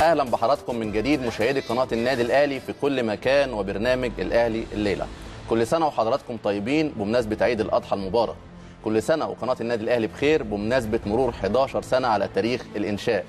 أهلا بحضراتكم من جديد مشاهدي قناة النادي الأهلي في كل مكان وبرنامج الأهلي الليلة. كل سنة وحضراتكم طيبين بمناسبة عيد الأضحى المبارك. كل سنة وقناة النادي الأهلي بخير بمناسبة مرور 11 سنة على تاريخ الإنشاء.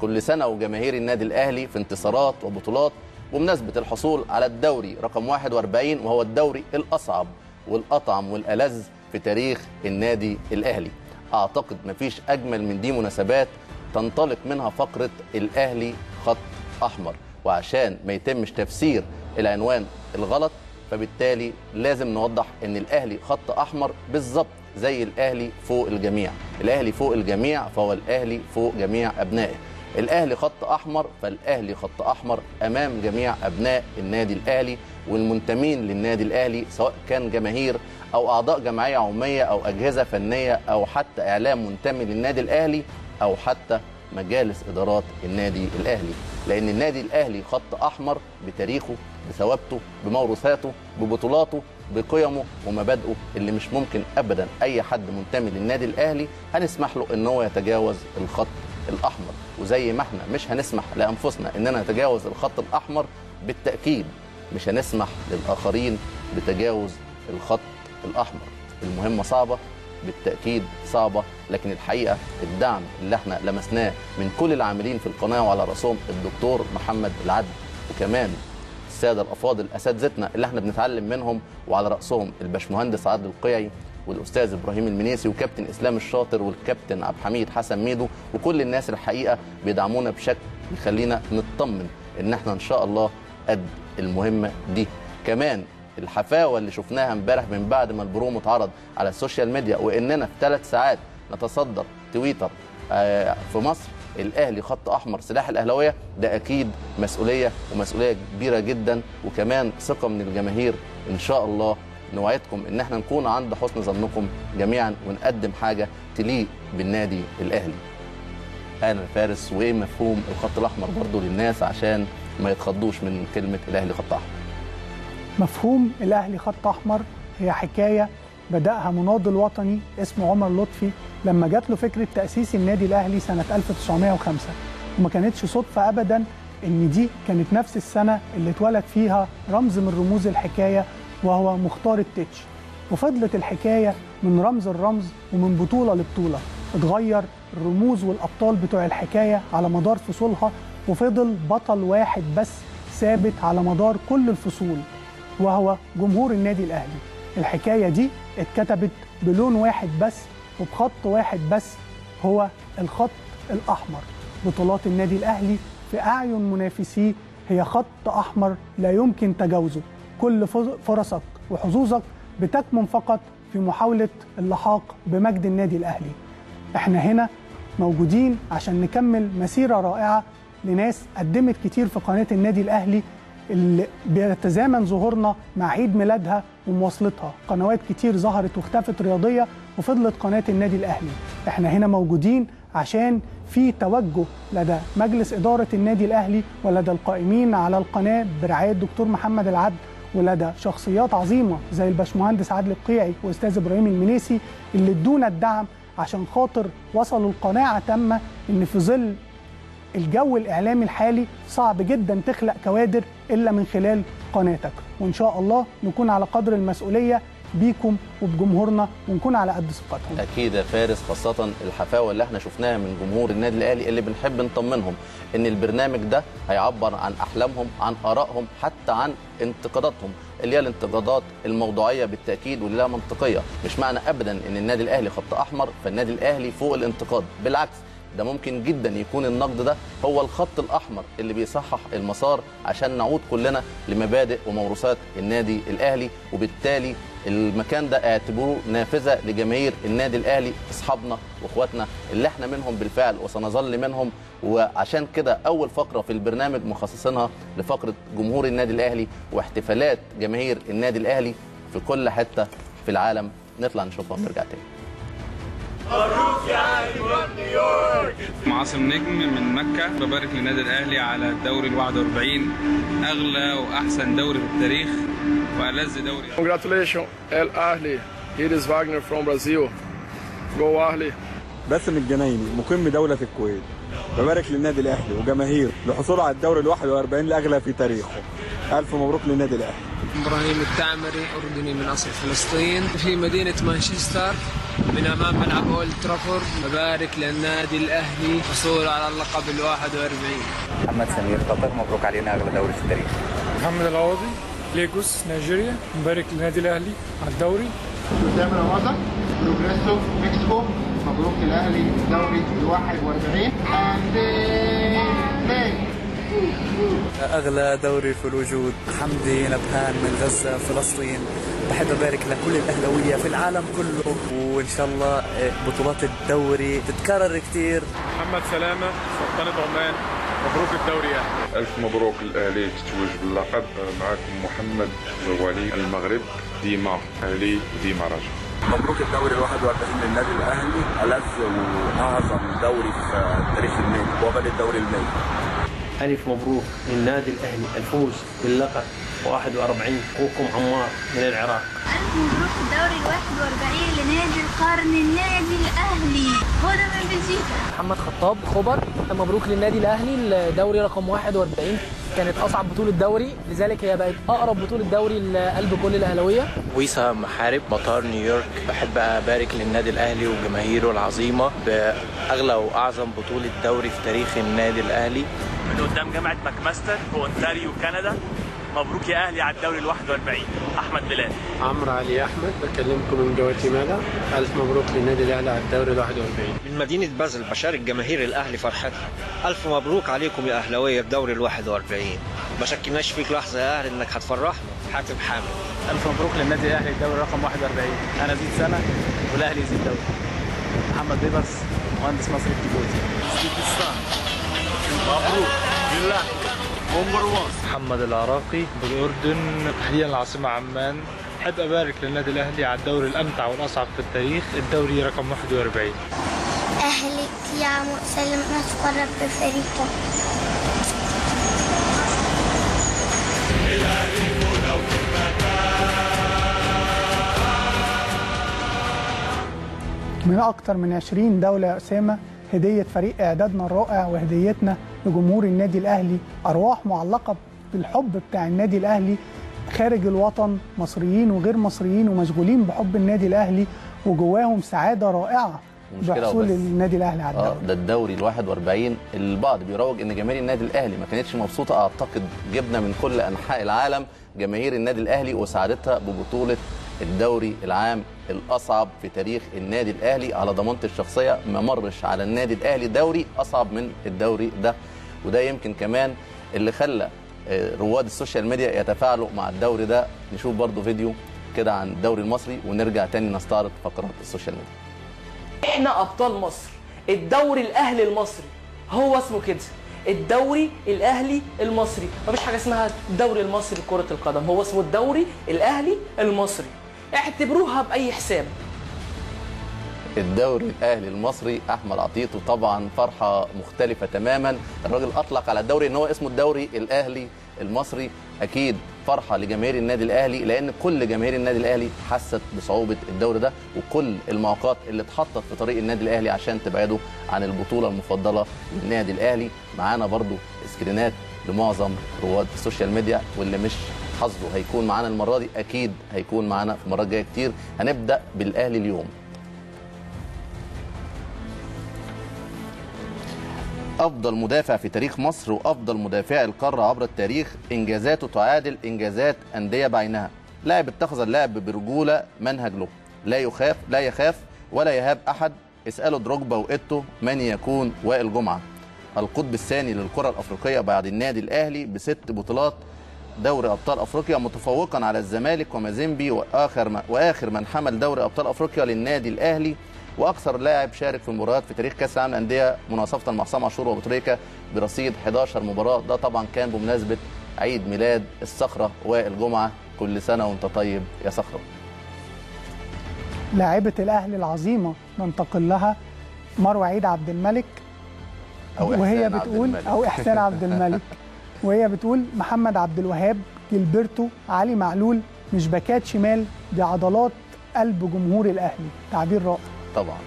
كل سنة وجماهير النادي الأهلي في انتصارات وبطولات بمناسبة الحصول على الدوري رقم 41 وهو الدوري الأصعب والأطعم والألذ في تاريخ النادي الأهلي. أعتقد مفيش أجمل من دي مناسبات تنطلق منها فقرة الأهلي خط أحمر. وعشان ما يتمش تفسير العنوان الغلط فبالتالي لازم نوضح إن الأهلي خط أحمر بالظبط زي الأهلي فوق الجميع. الأهلي فوق الجميع فهو الأهلي فوق جميع أبنائه. الأهلي خط أحمر فالأهلي خط أحمر أمام جميع أبناء النادي الأهلي والمنتمين للنادي الأهلي سواء كان جماهير أو أعضاء جمعية عمومية أو أجهزة فنية أو حتى إعلام منتمي للنادي الأهلي. أو حتى مجالس إدارات النادي الأهلي. لأن النادي الأهلي خط أحمر بتاريخه بثوابته بموروثاته ببطولاته بقيمه ومبادئه اللي مش ممكن ابدا أي حد منتمي للنادي الأهلي هنسمح له إن هو يتجاوز الخط الأحمر. وزي ما إحنا مش هنسمح لأنفسنا إننا نتجاوز الخط الأحمر بالتأكيد مش هنسمح للآخرين بتجاوز الخط الأحمر. المهمة صعبة بالتأكيد صعبه لكن الحقيقة الدعم اللي إحنا لمسناه من كل العاملين في القناة وعلى رأسهم الدكتور محمد العدل. وكمان السادة الأفاضل أساتذتنا اللي إحنا بنتعلم منهم وعلى رأسهم الباشمهندس عادل القيعي والأستاذ إبراهيم المنيسي وكابتن إسلام الشاطر والكابتن عبد الحميد حسن ميدو وكل الناس الحقيقة بيدعمونا بشكل يخلينا نطمن إن إحنا إن شاء الله قد المهمة دي. كمان الحفاوة اللي شفناها امبارح من بعد ما البرومو اتعرض على ال social media وإننا في ثلاث ساعات نتصدر تويتر آه، في مصر الأهلي خط أحمر سلاح الأهلاوية ده أكيد مسؤولية ومسؤولية كبيرة جدا وكمان ثقة من الجماهير إن شاء الله نوعدكم إن إحنا نكون عند حسن ظنكم جميعا ونقدم حاجة تليق بالنادي الأهلي. أنا فارس وايه مفهوم الخط الأحمر برضو للناس عشان ما يتخضوش من كلمة الأهلي خط أحمر. مفهوم الأهلي خط أحمر هي حكاية بدأها مناضل وطني اسمه عمر لطفي لما جات له فكرة تأسيس النادي الأهلي سنة 1905 وما كانتش صدفة أبدا إن دي كانت نفس السنة اللي اتولد فيها رمز من رموز الحكاية وهو مختار التتش. وفضلت الحكاية من رمز الرمز ومن بطولة لبطولة. اتغير الرموز والأبطال بتوع الحكاية على مدار فصولها وفضل بطل واحد بس ثابت على مدار كل الفصول. وهو جمهور النادي الأهلي. الحكاية دي اتكتبت بلون واحد بس وبخط واحد بس هو الخط الأحمر. بطولات النادي الأهلي في أعين منافسيه هي خط أحمر لا يمكن تجاوزه. كل فرصك وحظوظك بتكمن فقط في محاولة اللحاق بمجد النادي الأهلي. إحنا هنا موجودين عشان نكمل مسيرة رائعة لناس قدمت كتير في قناة النادي الأهلي اللي بيتزامن ظهورنا مع عيد ميلادها ومواصلتها. قنوات كتير ظهرت واختفت رياضية وفضلت قناة النادي الأهلي. إحنا هنا موجودين عشان في توجه لدى مجلس إدارة النادي الأهلي ولدى القائمين على القناة برعاية الدكتور محمد العدل ولدى شخصيات عظيمة زي الباشمهندس عادل القيعي وأستاذ إبراهيم المنيسي اللي ادونا الدعم عشان خاطر وصلوا القناعة تامة إن في ظل الجو الإعلامي الحالي صعب جدا تخلق كوادر إلا من خلال قناتك. وإن شاء الله نكون على قدر المسؤولية بيكم وبجمهورنا ونكون على قد ثقتهم أكيد يا فارس خاصة الحفاوة اللي إحنا شفناها من جمهور النادي الأهلي اللي بنحب نطمنهم إن البرنامج ده هيعبر عن أحلامهم عن آرائهم حتى عن انتقاداتهم اللي هي الانتقادات الموضوعية بالتأكيد واللي لها منطقية. مش معنى ابدا إن النادي الأهلي خط أحمر فالنادي الأهلي فوق الانتقاد. بالعكس ده ممكن جدا يكون النقد ده هو الخط الأحمر اللي بيصحح المسار عشان نعود كلنا لمبادئ وموروثات النادي الأهلي. وبالتالي المكان ده اعتبروه نافذة لجماهير النادي الأهلي أصحابنا وإخواتنا اللي إحنا منهم بالفعل وسنظل منهم. وعشان كده أول فقرة في البرنامج مخصصينها لفقرة جمهور النادي الأهلي واحتفالات جماهير النادي الأهلي في كل حتة في العالم. نطلع نشوفها ونرجع تاني. معاصم نجم من مكة ببارك للنادي الأهلي على الدوري ال 41 أغلى وأحسن دوري في التاريخ وألذ دوري Congratulations, El Ahly. Here is Wagner from Brazil. Go Ahly. باسم الجنايني مقيم بدولة الكويت ببارك للنادي الأهلي وجماهيره لحصوله على الدوري ال 41 الاغلى في تاريخه ألف مبروك للنادي الأهلي إبراهيم التعمري أردني من أصل فلسطين في مدينة مانشستر من أمام ملعب أولد ترافورد. ببارك للنادي الأهلي حصوله على اللقب ال 41 محمد سمير قطر مبروك علينا أغلى دوري في التاريخ. محمد العوضي ليجوس نيجيريا. مبارك للنادي الأهلي على الدوري. قدام رمضان بروجريسو مكسيكو مبروك الاهلي الدوري ال 41 أغلى دوري في الوجود. حمدي نبهان من غزة فلسطين. بحب أبارك لكل الأهلاوية في العالم كله. وإن شاء الله بطولات الدوري تتكرر كثير محمد سلامة سلطنه عمان مبروك الدوري يا أهلي ألف مبروك الاهلي تتوج باللقب. معكم محمد ولي المغرب. ديما. أهلي وديما رجل مبروك الدوري ال 41 للنادي الأهلي. ألذ وأعظم دوري في تاريخ النادي وبل الدوري المالي ألف مبروك للنادي الأهلي الفوز باللقب. 41 أخوكم عمار من العراق. ألف مبروك الدوري ال 41 لنادي القرن النادي الأهلي. هدى من بلجيكا محمد خطاب خبر. مبروك للنادي الأهلي. الدوري رقم 41 كانت أصعب بطولة دوري. لذلك هي بقت أقرب بطولة دوري لقلب كل الأهلاوية. ويصا محارب من مطار نيويورك. بحب أبارك للنادي الأهلي وجماهيره العظيمة بأغلى وأعظم بطولة دوري في تاريخ النادي الأهلي. من قدام جامعة ماكماستر في أونتاريو كندا. مبروك يا أهلي على الدوري ال 41 أحمد بلال. عمرو علي أحمد بكلمكم من جواتيمالا ألف مبروك للنادي الأهلي على الدوري ال 41 من مدينة بازل بشارك جماهير الأهلي فرحتها ألف مبروك عليكم يا أهلاوية الدوري ال 41 ما شكناش فيك لحظة يا أهلي إنك هتفرحنا. حاتم حامد. ألف مبروك للنادي الأهلي الدوري رقم 41 أنا زيد سنة والأهلي يزيد دوري. محمد بيبرس مهندس مصري الجيبوتي مبروك. 1 محمد العراقي بالاردن تحديدا العاصمه عمان. أحب أبارك للنادي الأهلي على الدوري الأمتع والأصعب في التاريخ. الدوري رقم 41 أهلك يا مسلم نتقرب بفريقك من أكثر من 20 دولة يا أسامة هدية فريق إعدادنا الرائع وهديتنا لجمهور النادي الأهلي أرواح معلقة بالحب بتاع النادي الأهلي خارج الوطن مصريين وغير مصريين ومشغولين بحب النادي الأهلي وجواهم سعادة رائعة مش كده بحصول. النادي الأهلي على آه الدوري ده الدوري ال 41 البعض بيروج إن جماهير النادي الأهلي ما كانتش مبسوطة أعتقد جبنا من كل أنحاء العالم جماهير النادي الأهلي وسعادتها ببطولة الدوري العام الأصعب في تاريخ النادي الأهلي على ضمانتي الشخصية. ما مرش على النادي الأهلي دوري أصعب من الدوري ده. وده يمكن كمان اللي خلى آه، رواد ال social media يتفاعلوا مع الدوري ده. نشوف برضو فيديو كده عن الدوري المصري ونرجع تاني نستعرض فقرات ال social media. إحنا أبطال مصر. الدوري الأهلي المصري. هو اسمه كده. الدوري الأهلي المصري. مفيش حاجة اسمها الدوري المصري لكره القدم. هو اسمه الدوري الأهلي المصري. اعتبروها بأي حساب. الدوري الأهلي المصري أحمد عطيته طبعا فرحة مختلفة تماما. الراجل أطلق على الدوري إن هو اسمه الدوري الأهلي المصري. أكيد فرحة لجماهير النادي الأهلي لأن كل جماهير النادي الأهلي حست بصعوبة الدوري ده وكل المعوقات اللي اتحطت في طريق النادي الأهلي عشان تبعده عن البطولة المفضلة للنادي الأهلي. معانا برضو screen ات لمعظم رواد ال social media واللي مش حظه هيكون معانا المرة دي أكيد هيكون معانا في المرات الجايه كتير. هنبدأ بالأهلي اليوم. أفضل مدافع في تاريخ مصر وأفضل مدافع القارة عبر التاريخ إنجازاته تعادل إنجازات أندية بعينها. لاعب اتخذ اللعب برجولة منهج له. لا يخاف لا يخاف ولا يهاب أحد. اسالوا دروجبا وإيتو من يكون وائل جمعة. القطب الثاني للكرة الأفريقية بعد النادي الأهلي بست بطولات. دوري أبطال أفريقيا متفوقا على الزمالك ومازيمبي وآخر ما وآخر من حمل دوري أبطال أفريقيا للنادي الأهلي وأكثر لاعب شارك في مباريات في تاريخ كأس العالم للأندية مناصفة مع حسام عاشور وابو برصيد 11 مباراة. ده طبعا كان بمناسبة عيد ميلاد الصخرة وائل جمعه كل سنة وأنت طيب يا صخرة. لاعبة الأهلي العظيمة ننتقل لها مروة عيد عبد الملك أو وهي إحسان عبد بتقول الملك. أو إحسان عبد الملك. وهي بتقول محمد عبد الوهاب جilberto علي معلول مش باكات شمال دي عضلات قلب جمهور الأهلي. تعبير رائع. طبعا.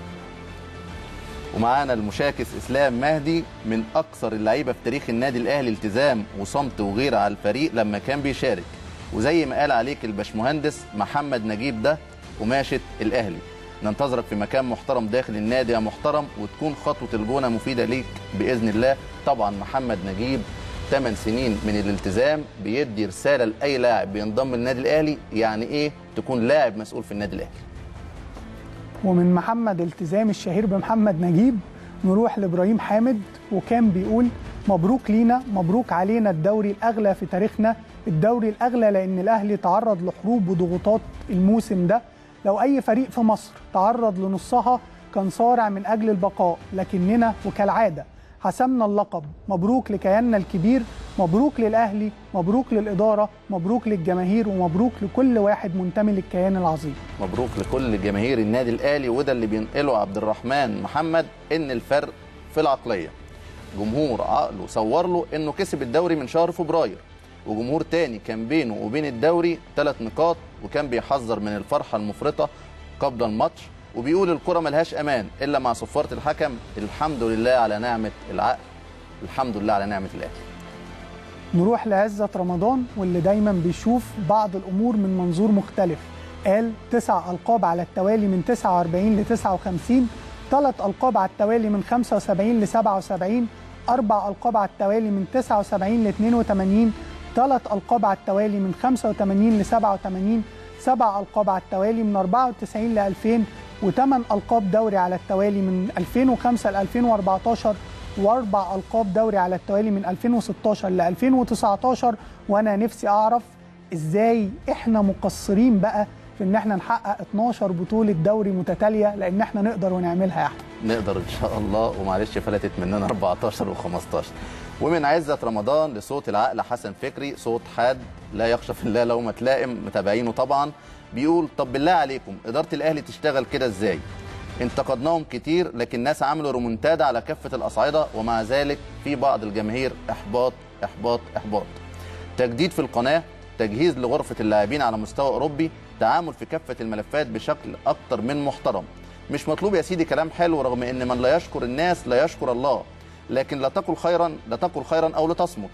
ومعانا المشاكس إسلام مهدي من أكثر اللعيبة في تاريخ النادي الأهلي التزام وصمت وغيره على الفريق لما كان بيشارك. وزي ما قال عليك الباشمهندس محمد نجيب ده قماشة الأهلي. ننتظرك في مكان محترم داخل النادي يا محترم وتكون خطوة الجونة مفيدة ليك بإذن الله. طبعا محمد نجيب 8 سنين من الالتزام بيدي رسالة لأي لاعب بينضم للنادي الأهلي يعني إيه؟ تكون لاعب مسؤول في النادي الأهلي. ومن محمد التزام الشهير بمحمد نجيب نروح لإبراهيم حامد وكان بيقول مبروك لينا مبروك علينا الدوري الأغلى في تاريخنا الدوري الأغلى لأن الأهلي تعرض لحروب وضغوطات الموسم ده. لو أي فريق في مصر تعرض لنصها كان صارع من أجل البقاء لكننا وكالعادة حسمنا اللقب. مبروك لكياننا الكبير مبروك للأهلي مبروك للإدارة مبروك للجماهير ومبروك لكل واحد منتمي للكيان العظيم. مبروك لكل جماهير النادي الأهلي وده اللي بينقله عبد الرحمن محمد إن الفرق في العقلية. جمهور عقله صور له إنه كسب الدوري من شهر فبراير وجمهور تاني كان بينه وبين الدوري ثلاث نقاط وكان بيحذر من الفرحة المفرطة قبل الماتش. وبيقول الكرة ملهاش أمان إلا مع صفارة الحكم الحمد لله على نعمة العقل الحمد لله على نعمة الاهلي نروح لعزة رمضان واللي دايما بيشوف بعض الأمور من منظور مختلف. قال تسع ألقاب على التوالي من 49 ل 59 ثلاث ألقاب على التوالي من 75 ل 77 أربع ألقاب على التوالي من 79 ل 82 ثلاث ألقاب على التوالي من 85 ل 87 سبع ألقاب على التوالي من 94 ل 2000 وثمان ألقاب دوري على التوالي من 2005 ل 2014 وأربع ألقاب دوري على التوالي من 2016 ل 2019 وأنا نفسي أعرف إزاي إحنا مقصرين بقى في إن إحنا نحقق 12 بطولة دوري متتالية لأن إحنا نقدر ونعملها يا احمد نقدر إن شاء الله. ومعلش فلتت مننا 14 و15 ومن عزة رمضان لصوت العقل حسن فكري صوت حاد لا يخشى في الله لومة لائم متابعينه طبعا. بيقول طب بالله عليكم إدارة الأهلي تشتغل كده إزاي؟ انتقدناهم كتير لكن الناس عملوا رومونتادا على كافة الأصعدة ومع ذلك في بعض الجماهير إحباط إحباط إحباط. تجديد في القناة تجهيز لغرفة اللاعبين على مستوى أوروبي تعامل في كافة الملفات بشكل أكتر من محترم. مش مطلوب يا سيدي كلام حلو رغم إن من لا يشكر الناس لا يشكر الله لكن لا تقل خيرا لا تقل خيرا أو لتصمت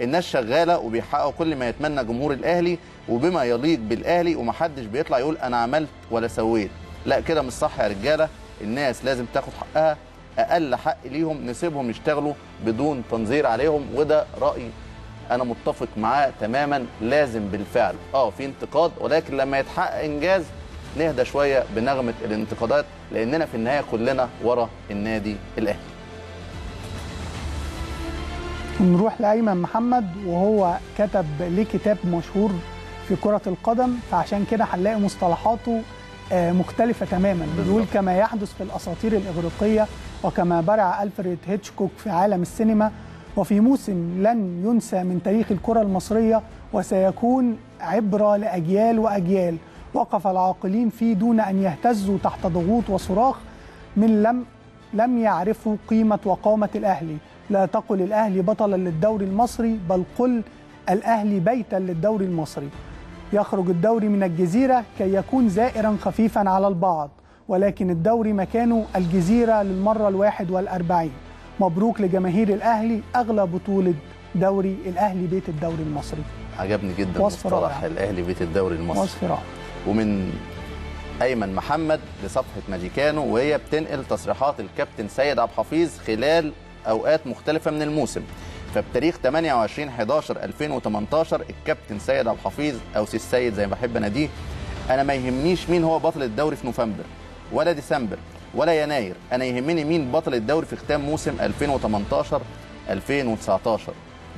الناس شغاله وبيحققوا كل ما يتمنى جمهور الاهلي وبما يليق بالاهلي ومحدش بيطلع يقول أنا عملت ولا سويت. لا كده مش صح يا رجاله. الناس لازم تاخد حقها. أقل حق ليهم نسيبهم يشتغلوا بدون تنظير عليهم وده رأي أنا متفق معاه تماما لازم بالفعل. آه في انتقاد ولكن لما يتحقق إنجاز نهدى شوية بنغمة الانتقادات لأننا في النهاية كلنا ورا النادي الأهلي. نروح لأيمن محمد وهو كتب ليه كتاب مشهور في كرة القدم. فعشان كده هنلاقي مصطلحاته آه، مختلفة تماما. بيقول كما يحدث في الأساطير الإغريقية وكما برع ألفريد هيتشكوك في عالم السينما. وفي موسم لن ينسى من تاريخ الكرة المصرية وسيكون عبره لأجيال وأجيال. وقف العاقلين فيه دون أن يهتزوا تحت ضغوط وصراخ من لم لم يعرفوا قيمة وقامة الأهلي. لا تقل الأهلي بطلا للدوري المصري بل قل الأهلي بيتا للدوري المصري. يخرج الدوري من الجزيرة كي يكون زائرا خفيفا على البعض ولكن الدوري مكانه الجزيرة للمرة الواحد والأربعين. مبروك لجماهير الأهلي أغلى بطولة دوري الأهلي بيت الدوري المصري. عجبني جدا مصطلح رائع. الأهلي بيت الدوري المصري. وصف رائع. ومن أيمن محمد لصفحة ماجيكانو وهي بتنقل تصريحات الكابتن سيد عبد الحفيظ خلال أوقات مختلفة من الموسم. فبتاريخ 28 11 2018 الكابتن سيد عبد الحفيظ أو سي السيد زي ما بحب أناديه أنا ما يهمنيش مين هو بطل الدوري في نوفمبر ولا ديسمبر ولا يناير. أنا يهمني مين بطل الدوري في ختام موسم 2018 2019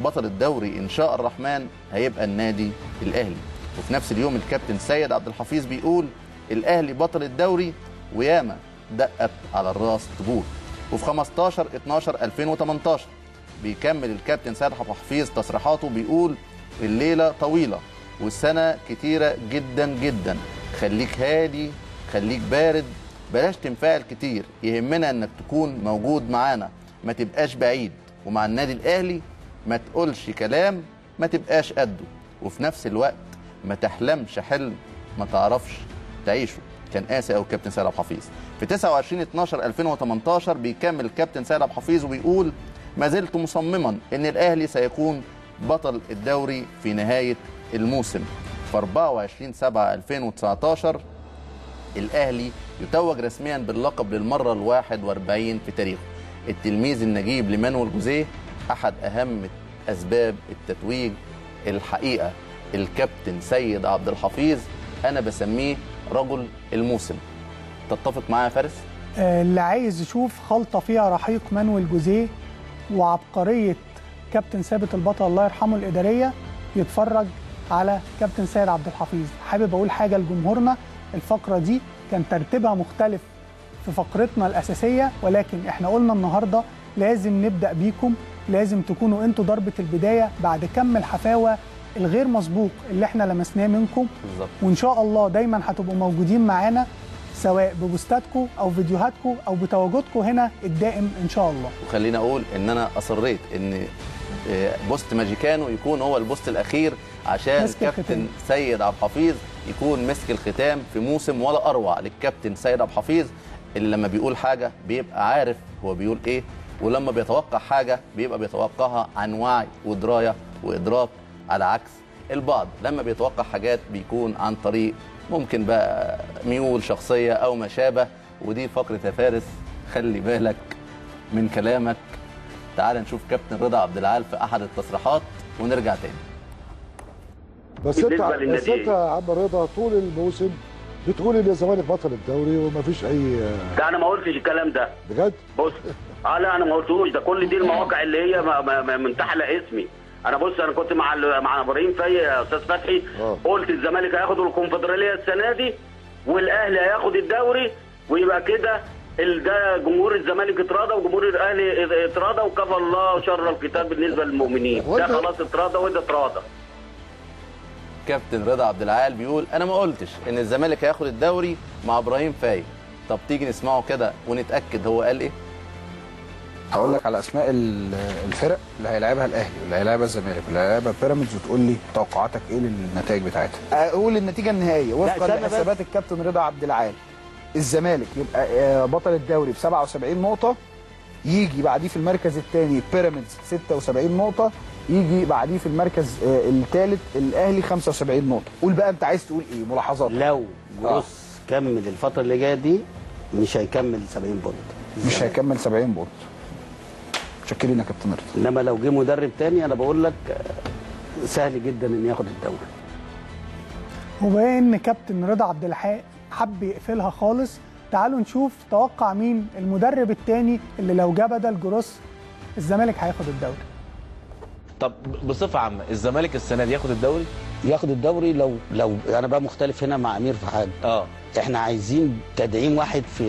بطل الدوري إن شاء الرحمن هيبقى النادي الأهلي. وفي نفس اليوم الكابتن سيد عبد الحفيظ بيقول الأهلي بطل الدوري وياما دقت على الراس طبول. وفي 15 12 2018 بيكمل الكابتن سيد الحفيظ تصريحاته بيقول الليلة طويلة والسنة كتيرة جدا جدا. خليك هادي خليك بارد بلاش تنفعل كتير. يهمنا إنك تكون موجود معانا. ما تبقاش بعيد. ومع النادي الأهلي ما تقولش كلام ما تبقاش قده. وفي نفس الوقت ما تحلمش حلم ما تعرفش تعيشه. كان قاسي قوي الكابتن سيد الحفيظ. في 29 12 2018 بيكمل الكابتن سيد عبد الحفيظ وبيقول ما زلت مصمما إن الأهلي سيكون بطل الدوري في نهاية الموسم. في 24 7 2019 الأهلي يتوج رسميا باللقب للمرة ال 41 في تاريخه. التلميذ النجيب لمانويل جوزيه أحد أهم أسباب التتويج الحقيقة. الكابتن سيد عبد الحفيظ أنا بسميه رجل الموسم. تتفق معايا يا فارس؟ آه، اللي عايز يشوف خلطة فيها رحيق مانويل جوزيه وعبقرية كابتن ثابت البطل الله يرحمه الإدارية يتفرج على كابتن سيد عبد الحفيظ. حابب أقول حاجة لجمهورنا؟ الفقرة دي كان ترتيبها مختلف في فقرتنا الأساسية ولكن إحنا قلنا النهارده لازم نبدأ بيكم لازم تكونوا أنتوا ضربة البداية بعد كم الحفاوة الغير مسبوق اللي إحنا لمسناه منكم. بالظبط. وإن شاء الله دايما هتبقوا موجودين معانا سواء ب post اتكم أو فيديوهاتكم أو بتواجدكم هنا الدائم إن شاء الله وخليني أقول إن أنا أصريت إن آه، post ماجيكانو يكون هو ال post الأخير عشان كابتن. سيد عبد الحفيظ يكون مسك الختام في موسم ولا أروع للكابتن سيد عبد الحفيظ اللي لما بيقول حاجة بيبقى عارف هو بيقول إيه ولما بيتوقع حاجة بيبقى بيتوقعها عن وعي ودراية وادراك على عكس البعض لما بيتوقع حاجات بيكون عن طريق ممكن بقى ميول شخصية أو ما شابه ودي فقرة يا فارس خلي بالك من كلامك. تعال نشوف كابتن رضا عبد العال في أحد التصريحات ونرجع تاني. بس انت بس انت يا عم رضا؟ طول الموسم بتقول إن الزمالك بطل الدوري ومفيش اي ده أنا ما قلتش الكلام ده. بجد؟ بص آه لا أنا ما قلتوش ده كل دي المواقع اللي هي ما- ما- ما- منتحلة اسمي. أنا بص أنا كنت مع ال- مع إبراهيم في يا أستاذ فتحي. قلت الزمالك هياخد الكونفدرالية السنة دي والأهلي هياخد الدوري ويبقى كده ده جمهور الزمالك اتراضى وجمهور الأهلي اتراضى وكفى الله شر الكتاب بالنسبة للمؤمنين. ده خلاص اتراضى وده اتراضى. كابتن رضا عبد العال بيقول أنا ما قلتش إن الزمالك هياخد الدوري مع إبراهيم فايق. طب تيجي نسمعه كده ونتأكد هو قال إيه؟ هقول لك على أسماء ال- الفرق اللي هيلعبها الأهلي واللي هيلعبها الزمالك واللي هيلعبها بيراميدز وتقول لي توقعاتك إيه للنتائج بتاعتها. أقول النتيجة النهائية. وفقا. لحسابات الكابتن رضا عبد العال الزمالك يبقى آه، بطل الدوري ب 77 نقطة يجي بعديه في المركز الثاني بيراميدز 76 نقطة يجي بعديه في المركز الثالث الأهلي 75 نقطة. قول بقى أنت عايز تقول إيه ملاحظات لو جروس كمل الفترة اللي جاية دي مش هيكمل 70 point. مش هيكمل 70 point. متشكرين يا كابتن رضا إنما لو جه مدرب تاني أنا بقول لك آه، سهل جدا إن ياخد الدوري. وبما إن كابتن رضا عبد الحق حب يقفلها خالص تعالوا نشوف توقع مين المدرب التاني اللي لو جه بدل جروس الزمالك هياخد الدوري. طب بصفة عامة الزمالك السنة دي ياخد الدوري؟ ياخد الدوري لو لو أنا بقى مختلف هنا مع أمير في حاجة آه. إحنا عايزين تدعيم واحد في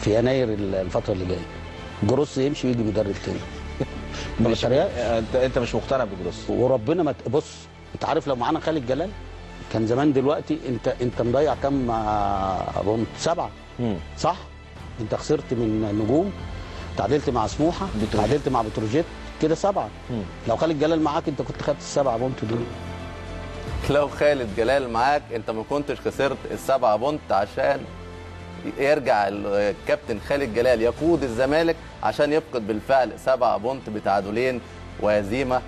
في يناير الفترة اللي جاية. جروس يمشي ويجي مدرب تاني. ما مش بتريقش انت انت مش مقتنع بجروس؟ وربنا ما بص انت عارف لو معانا خالد جلال كان زمان دلوقتي انت انت مضيع كام آه، point سبعة. صح؟ انت خسرت من نجوم تعادلت مع سموحة تعادلت مع بتروجيت كده سبعة. لو خالد جلال معاك انت كنت خدت السبعه point دول. لو خالد جلال معاك انت ما كنتش خسرت السبعة point عشان يرجع الكابتن خالد جلال يقود الزمالك عشان يفقد بالفعل سبعة بونت بتعادلين وهزيمه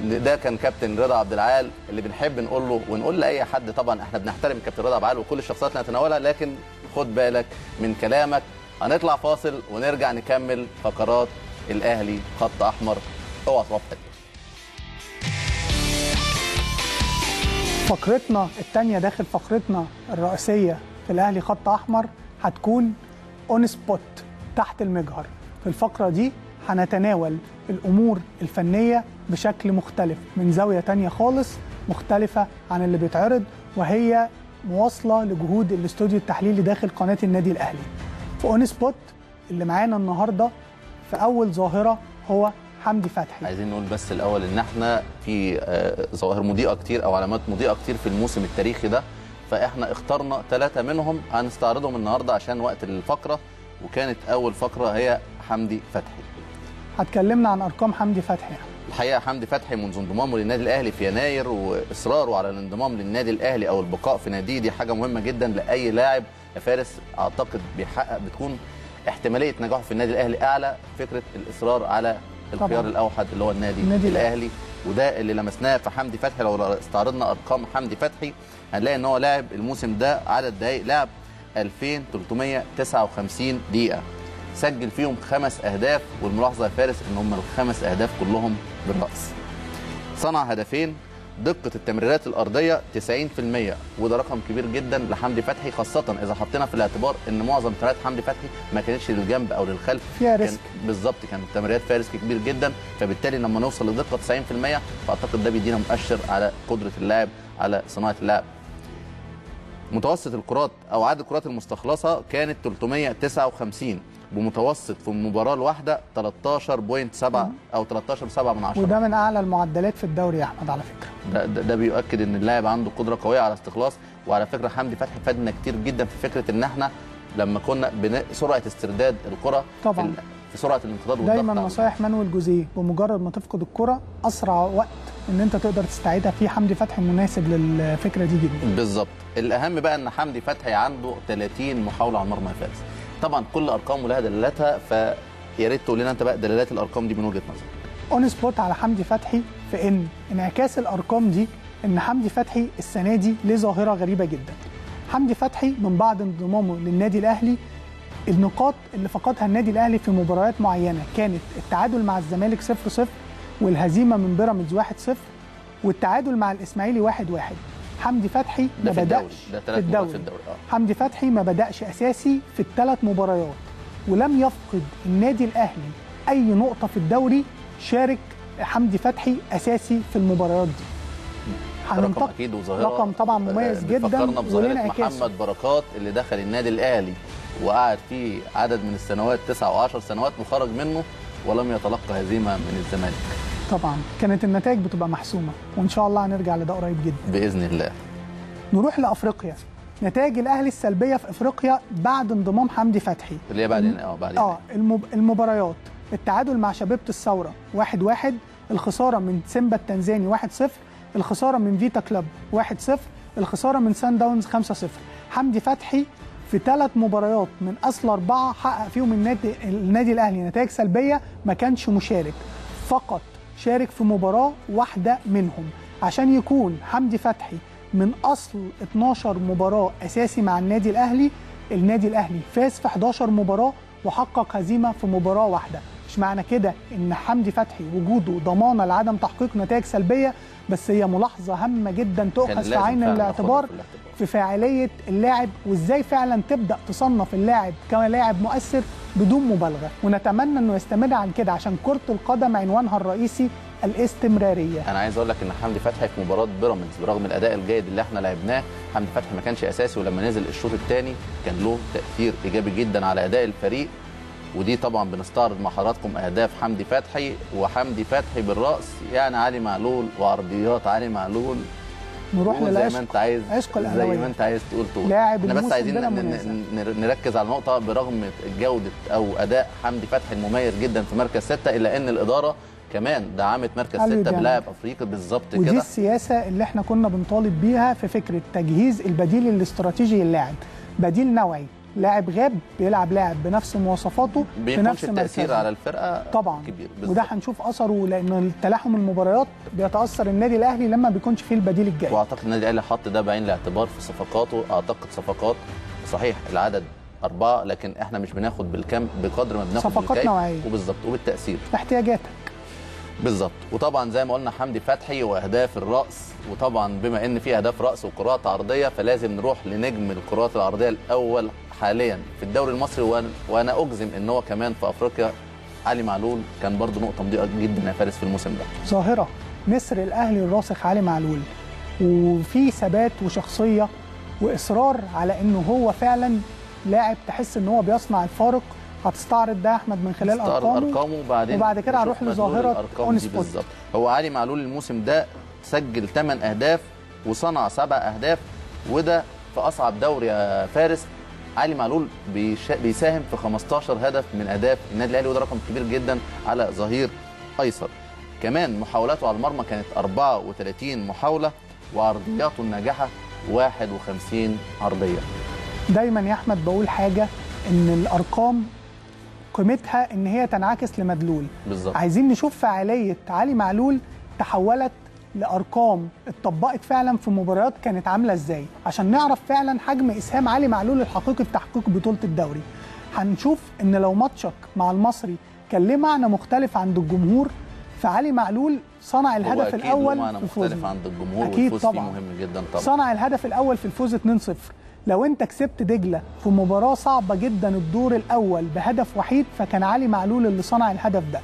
ده كان كابتن رضا عبد العال اللي بنحب نقول له ونقول لأي حد. طبعا إحنا بنحترم كابتن رضا عبد العال وكل الشخصيات اللي نتناولها لكن خد بالك من كلامك. هنطلع فاصل ونرجع نكمل فقرات الأهلي خط أحمر. اوعى تروح. فقرتنا الثانية داخل فقرتنا الرئيسية في الأهلي خط أحمر هتكون on spot تحت المجهر. في الفقرة دي هنتناول الأمور الفنية بشكل مختلف من زاوية تانية خالص مختلفة عن اللي بيتعرض وهي مواصلة لجهود الاستوديو التحليلي داخل قناة النادي الأهلي. في on spot اللي معانا النهارده في أول ظاهرة هو حمدي فتحي. عايزين نقول بس الأول إن إحنا في آه، ظواهر مضيئة كتير أو علامات مضيئة كتير في الموسم التاريخي ده. فإحنا اخترنا ثلاثة منهم هنستعرضهم النهارده عشان وقت الفقرة وكانت أول فقرة هي حمدي فتحي. هتكلمنا عن أرقام حمدي فتحي الحقيقة حمدي فتحي منذ انضمامه للنادي الأهلي في يناير وإصراره على الانضمام للنادي الأهلي أو البقاء في ناديه دي حاجة مهمة جدا لأي لاعب. يا فارس أعتقد بيحقق بتكون احتمالية نجاحه في النادي الأهلي أعلى فكرة الإصرار على الخيار. الأوحد اللي هو النادي, النادي الأهلي. وده اللي لمسناه في حمدي فتحي لو استعرضنا أرقام حمدي فتحي هنلاقي إن هو لاعب الموسم ده عدد دقائق لعب 2359 دقيقة. سجل فيهم خمس أهداف والملاحظة يا فارس إن هم الخمس أهداف كلهم بالرأس. صنع هدفين دقة التمريرات الأرضية 90% وده رقم كبير جدا لحمدي فتحي خاصة إذا حطينا في الاعتبار إن معظم تمريرات حمدي فتحي ما كانتش للجنب أو للخلف. فيها ريسك. بالظبط كان تمريرات فيها ريسك كبير جدا فبالتالي لما نوصل لدقة 90% فأعتقد ده بيدينا مؤشر على قدرة اللاعب على صناعة اللعب متوسط الكرات أو عدد الكرات المستخلصة كانت 359 بمتوسط في المباراه الواحدة 13.7 أو 13.7 من عشرة وده من أعلى المعدلات في الدوري يا أحمد على فكرة ده, ده, ده بيؤكد إن اللاعب عنده قدرة قوية على استخلاص وعلى فكرة حمدي فتحي فادنا كتير جدا في فكرة إن إحنا لما كنا. سرعة استرداد الكرة طبعاً. في. في سرعة الانقضاض والضغط دايما نصايح مانويل جوزيه بمجرد ما تفقد الكرة أسرع وقت إن أنت تقدر تستعيدها فيه حمدي فتحي مناسب للفكرة دي جدا. بالظبط. الأهم بقى إن حمدي فتحي عنده 30 محاولة على المرمى فارس طبعا كل ارقامه لها دلالاتها فيا ريت تقول لنا أنت بقى دلالات الأرقام دي من وجهة نظرك. on spot على حمدي فتحي في إن انعكاس الأرقام دي إن حمدي فتحي السنة دي ليه ظاهرة غريبة جدا. حمدي فتحي من بعد انضمامه للنادي الأهلي النقاط اللي فقدها النادي الأهلي في مباريات معينة كانت التعادل مع الزمالك 0 0 والهزيمة من بيراميدز 1 0 والتعادل مع الإسماعيلي 1 1 حمدي فتحي ما ده في الدوري. بداش ده في مباريات في الدوري الدوري آه. حمدي فتحي ما بدأش أساسي في الثلاث مباريات ولم يفقد النادي الأهلي أي نقطة في الدوري شارك حمدي فتحي أساسي في المباريات دي. رقم أكيد وظاهرة. رقم طبعا مميز آه، جدا بتفكرنا بظاهرة. محمد بركات اللي دخل النادي الأهلي وقعد فيه عدد من السنوات تسع و10 سنوات وخرج منه ولم يتلقى هزيمة من الزمالك. طبعا. كانت النتائج بتبقى محسومة وإن شاء الله هنرجع لده قريب جدا. بإذن الله. نروح لأفريقيا. نتائج الأهلي السلبية في أفريقيا بعد انضمام حمدي فتحي. اللي هي بعدين آه بعدين آه المب... المباريات. التعادل مع شبيبة الثورة 1-1 واحد واحد. الخسارة من سيمبا التنزاني 1-0 الخسارة من فيتا كلوب 1-0 الخسارة من سان داونز 5-0 حمدي فتحي في ثلاث مباريات من أصل أربعة حقق فيهم النادي النادي الأهلي نتائج سلبية ما كانش مشارك. فقط شارك في مباراة واحدة منهم. عشان يكون حمدي فتحي من أصل 12 مباراة أساسي مع النادي الأهلي النادي الأهلي فاز في 11 مباراة وحقق هزيمة في مباراة واحدة. مش معنى كده إن حمدي فتحي وجوده ضمانه لعدم تحقيق نتائج سلبية بس هي ملاحظة هامة جدا تؤخذ في عين الاعتبار. في فاعلية اللاعب وإزاي فعلا تبدأ تصنف اللاعب كلاعب مؤثر بدون مبالغة. ونتمنى إنه يستمر عن كده عشان كرة القدم عنوانها الرئيسي الاستمرارية. أنا عايز أقول لك إن حمدي فتحي في مباراة بيراميدز برغم الأداء الجيد اللي إحنا لعبناه حمدي فتحي ما كانش أساسي ولما نزل الشوط الثاني كان له تأثير إيجابي جدا على أداء الفريق. ودي طبعا بنستعرض مع حضراتكم أهداف حمدي فتحي وحمدي فتحي بالرأس. يعني علي معلول وعرضيات علي معلول نروح قول زي ما للعشق انت عايز عشق زي ما انت عايز تقول تقول. لاعب إحنا بس عايزين نركز على نقطه برغم جودة أو أداء حمدي فتحي المميز جدا في مركز ستة إلا إن الإدارة كمان دعمت مركز ستة. بلاعب أفريقي بالظبط ودي كده. السياسة اللي إحنا كنا بنطالب بيها في فكرة تجهيز البديل الاستراتيجي للاعب. بديل نوعي. لاعب غاب بيلعب لاعب بنفس مواصفاته في نفس التأثير على الفرقة طبعا. كبير وده بالظبط هنشوف أثره لأن تلاحم المباريات بيتأثر النادي الأهلي لما بيكونش فيه البديل الجاي. وأعتقد النادي الأهلي حط ده بعين الاعتبار في صفقاته. أعتقد صفقات صحيح العدد أربعة لكن إحنا مش بناخد بالكم بقدر ما بناخد صفقات نوعية. وبالظبط وبالتأثير. احتياجاتك. بالظبط. وطبعا زي ما قلنا حمدي فتحي وأهداف الرأس وطبعا بما إن في أهداف رأس وكرات عرضية فلازم نروح لنجم الكرات العرضية الأول حاليا في الدوري المصري وأنا- وأنا أجزم إن هو كمان في أفريقيا. علي معلول كان برضو نقطة مضيئة جدا يا فارس في الموسم ده. ظاهرة نسر الأهلي الراسخ علي معلول. وفي ثبات وشخصية وإصرار على إنه هو فعلا لاعب تحس إن هو بيصنع الفارق هتستعرض ده أحمد من خلال أرقامه أرقامه وبعدين وبعد كده هنروح مدلول لظاهرة on spot. بالظبط. هو علي معلول الموسم ده سجل 8 أهداف وصنع 7 أهداف وده في أصعب دوري يا فارس. علي معلول بيش... بيساهم في 15 هدف من أهداف النادي الأهلي وده رقم كبير جدا على ظهير أيسر. كمان محاولاته على المرمى كانت 34 محاولة وعرضياته الناجحة 51 عرضية. دايما يا أحمد بقول حاجة إن الأرقام قيمتها إن هي تنعكس لمدلول. بالظبط. عايزين نشوف فعالية علي معلول تحولت لأرقام اتطبقت فعلا في مباريات كانت عاملة إزاي. عشان نعرف فعلا حجم إسهام علي معلول الحقيقي في تحقيق بطولة الدوري. هنشوف إن لو ماتشك مع المصري كان ليه معنى مختلف عند الجمهور فعلي معلول صنع هو الهدف الأول في الفوز. مختلف عند الجمهور أكيد والفوز فيه طبعاً. مهم جدا طبعا. صنع الهدف الأول في الفوز 2-0 لو انت كسبت دجلة في مباراة صعبة جدا الدور الأول بهدف وحيد فكان علي معلول اللي صنع الهدف ده.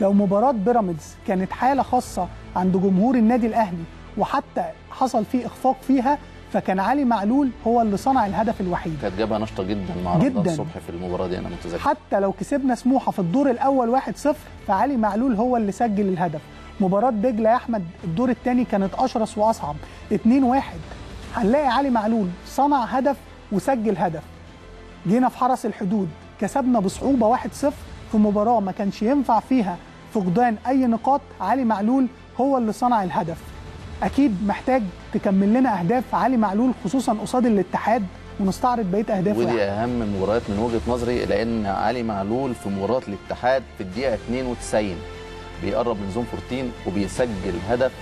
لو مباراة بيراميدز كانت حالة خاصة عند جمهور النادي الأهلي وحتى حصل فيه إخفاق فيها فكان علي معلول هو اللي صنع الهدف الوحيد. كانت جابها نشطه جدا مع جداً. صبحي في المباراة دي أنا متذكر. حتى لو كسبنا سموحة في الدور الأول 1-0 فعلي معلول هو اللي سجل الهدف. مباراة دجلة يا أحمد الدور الثاني كانت أشرس وأصعب 2-1 هنلاقي علي معلول صنع هدف وسجل هدف. جينا في حرس الحدود كسبنا بصعوبة 1-0 في مباراة ما كانش ينفع فيها فقدان أي نقاط. علي معلول هو اللي صنع الهدف. أكيد محتاج تكمل لنا أهداف علي معلول خصوصا قصاد الاتحاد ونستعرض بقية أهدافه ودي يعني. أهم المباريات من وجهة نظري لأن علي معلول في مباراة الاتحاد في الدقيقة 92 بيقرب من زون 14 وبيسجل هدف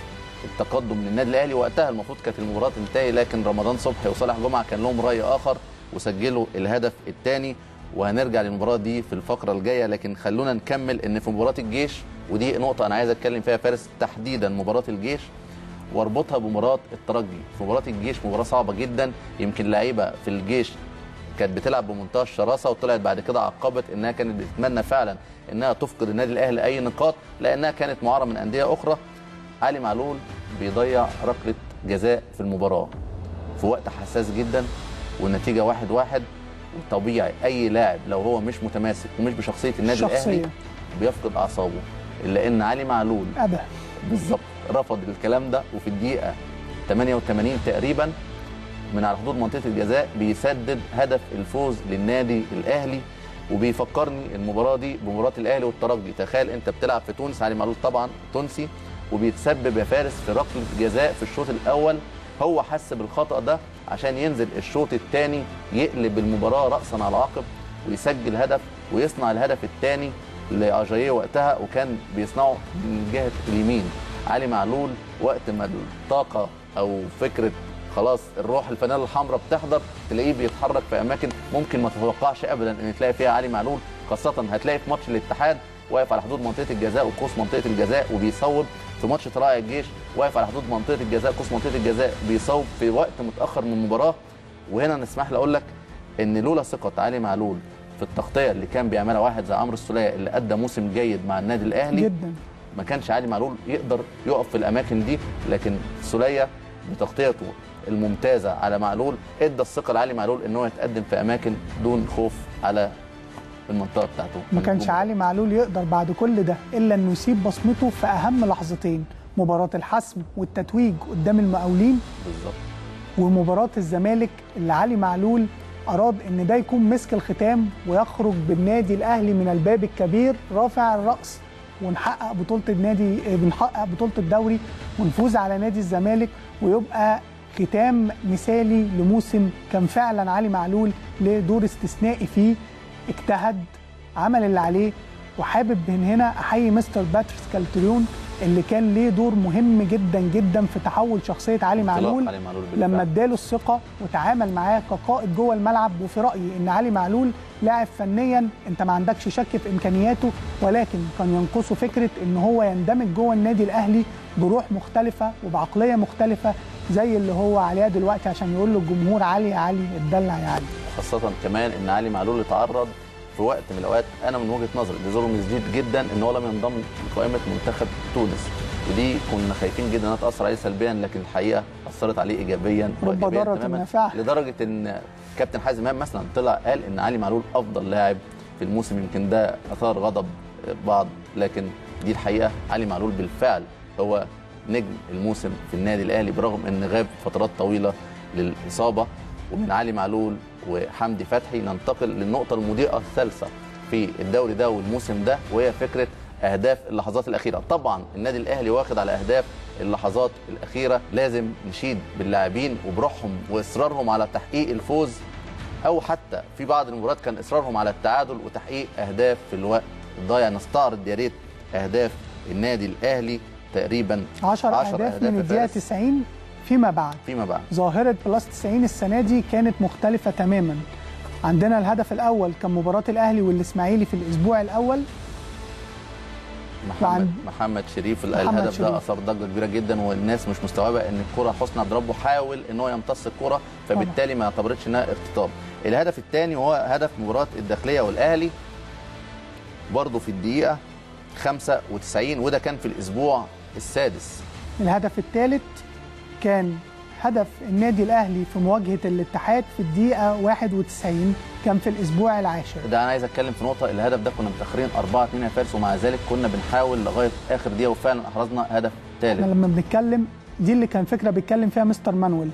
التقدم للنادي الأهلي. وقتها المفروض كانت المباراة تنتهي لكن رمضان صبحي وصالح جمعة كان لهم رأي آخر وسجلوا الهدف الثاني. وهنرجع للمباراة دي في الفقرة الجاية لكن خلونا نكمل إن في مباراة الجيش ودي نقطة أنا عايز أتكلم فيها فارس. تحديدا مباراة الجيش واربطها بمباراة الترجي. في مباراة الجيش مباراة صعبة جدا. يمكن لعيبة في الجيش كانت بتلعب بمنتهى الشراسة وطلعت بعد كده عقبت إنها كانت بتتمنى فعلا إنها تفقد النادي الأهلي أي نقاط لأنها كانت معارة من أندية أخرى. علي معلول بيضيع ركلة جزاء في المباراة في وقت حساس جدا والنتيجة واحد واحد. وطبيعي أي لاعب لو هو مش متماسك ومش بشخصية النادي شخصية. الاهلي بيفقد أعصابه إلا إن علي معلول ابى بالظبط رفض الكلام ده وفي الدقيقة 88 تقريبا من على حدود منطقة الجزاء بيسدد هدف الفوز للنادي الأهلي. وبيفكرني المباراة دي بمباراة الأهلي والترجي. تخيل أنت بتلعب في تونس علي معلول طبعا تونسي. وبيتسبب يا فارس في ركلة جزاء في الشوط الأول. هو حس بالخطأ ده عشان ينزل الشوط الثاني يقلب المباراة راسا على عقب ويسجل هدف ويصنع الهدف الثاني لاجاييه وقتها وكان بيصنعه من جهة اليمين. علي معلول وقت ما الطاقة أو فكرة خلاص الروح الفانيلا الحمراء بتحضر تلاقيه بيتحرك في أماكن ممكن ما تتوقعش ابدا إن تلاقي فيها علي معلول خاصة هتلاقي في ماتش الاتحاد واقف على حدود منطقة الجزاء وقوس منطقة الجزاء وبيصوب. في ماتش طلائع الجيش واقف على حدود منطقة الجزاء قوس منطقة الجزاء بيصوب في وقت متأخر من المباراة. وهنا نسمح لي أقول لك إن لولا ثقة علي معلول في التغطية اللي كان بيعملها واحد زي عمرو السولية اللي أدى موسم جيد مع النادي الأهلي جدا. ما كانش علي معلول يقدر يقف في الأماكن دي. لكن سولية بتغطيته الممتازة على معلول إدى الثقة لعلي معلول إن هو يتقدم في أماكن دون خوف على المنطقة بتاعته. ما كانش علي معلول يقدر بعد كل ده إلا إنه يسيب بصمته في أهم لحظتين مباراة الحسم والتتويج قدام المقاولين. بالظبط. ومباراة الزمالك اللي علي معلول أراد إن ده يكون مسك الختام ويخرج بالنادي الأهلي من الباب الكبير رافع الرأس ونحقق بطولة النادي بنحقق بطولة الدوري ونفوز على نادي الزمالك ويبقى ختام مثالي لموسم كان فعلا علي معلول له دور استثنائي فيه. اجتهد عمل اللي عليه وحابب من هنا أحيي مستر باتريس كارتيرون اللي كان ليه دور مهم جدا جدا في تحول شخصية علي معلول علي معلول. لما اداله الثقة وتعامل معاه كقائد جوه الملعب وفي رأيي إن علي معلول لاعب فنيا أنت ما عندكش شك في إمكانياته ولكن كان ينقصه فكرة إن هو يندمج جوه النادي الأهلي بروح مختلفة وبعقلية مختلفة زي اللي هو عليها دلوقتي عشان يقول للجمهور علي يا علي اتدلع يا علي خاصة كمان إن علي معلول اتعرض في وقت من الأوقات أنا من وجهة نظري لظلم شديد جدا إن هو لم ينضم لقائمة منتخب تونس. ودي كنا خايفين جدا إنها تأثر عليه سلبيا لكن الحقيقة أثرت عليه ايجابيا ضارة تماماً،. لدرجة إن كابتن حازم إمام مثلا طلع قال إن علي معلول أفضل لاعب في الموسم يمكن ده أثار غضب بعض لكن دي الحقيقة علي معلول بالفعل هو نجم الموسم في النادي الأهلي برغم إن غاب فترات طويلة للإصابة. ومن علي معلول وحمدي فتحي ننتقل للنقطة المضيئة الثالثة في الدوري ده والموسم ده وهي فكرة أهداف اللحظات الأخيرة. طبعا النادي الأهلي واخد على أهداف اللحظات الأخيرة. لازم نشيد باللاعبين وبروحهم وإصرارهم على تحقيق الفوز أو حتى في بعض المباريات كان إصرارهم على التعادل وتحقيق أهداف في الوقت الضايع. نستعرض يا ريت أهداف النادي الأهلي تقريبا 10 أهداف من يا الدقيقة فارس 90 فيما بعد. فيما بعد. ظاهرة بلس 90 السنة دي كانت مختلفة تماما. عندنا الهدف الأول كان مباراة الأهلي والإسماعيلي في الأسبوع الأول. محمد محمد شريف محمد الهدف شريف. ده أثار ضجة كبيرة جدا والناس مش مستوعبة إن الكرة حسني عبد ربه حاول إن هو يمتص الكرة فبالتالي ما اعتبرتش إنها ارتطام الهدف الثاني وهو هدف مباراة الداخلية والأهلي برضه في الدقيقة 95 وده كان في الأسبوع السادس. الهدف الثالث كان هدف النادي الأهلي في مواجهة الاتحاد في الدقيقة 91 كان في الأسبوع العاشر. ده أنا عايز أتكلم في نقطة الهدف ده كنا متأخرين 4 2 يا فارس ومع ذلك كنا بنحاول لغاية آخر دقيقة وفعلا أحرزنا هدف إحنا ثالث لما بنتكلم دي اللي كان فكرة بيتكلم فيها مستر مانويل.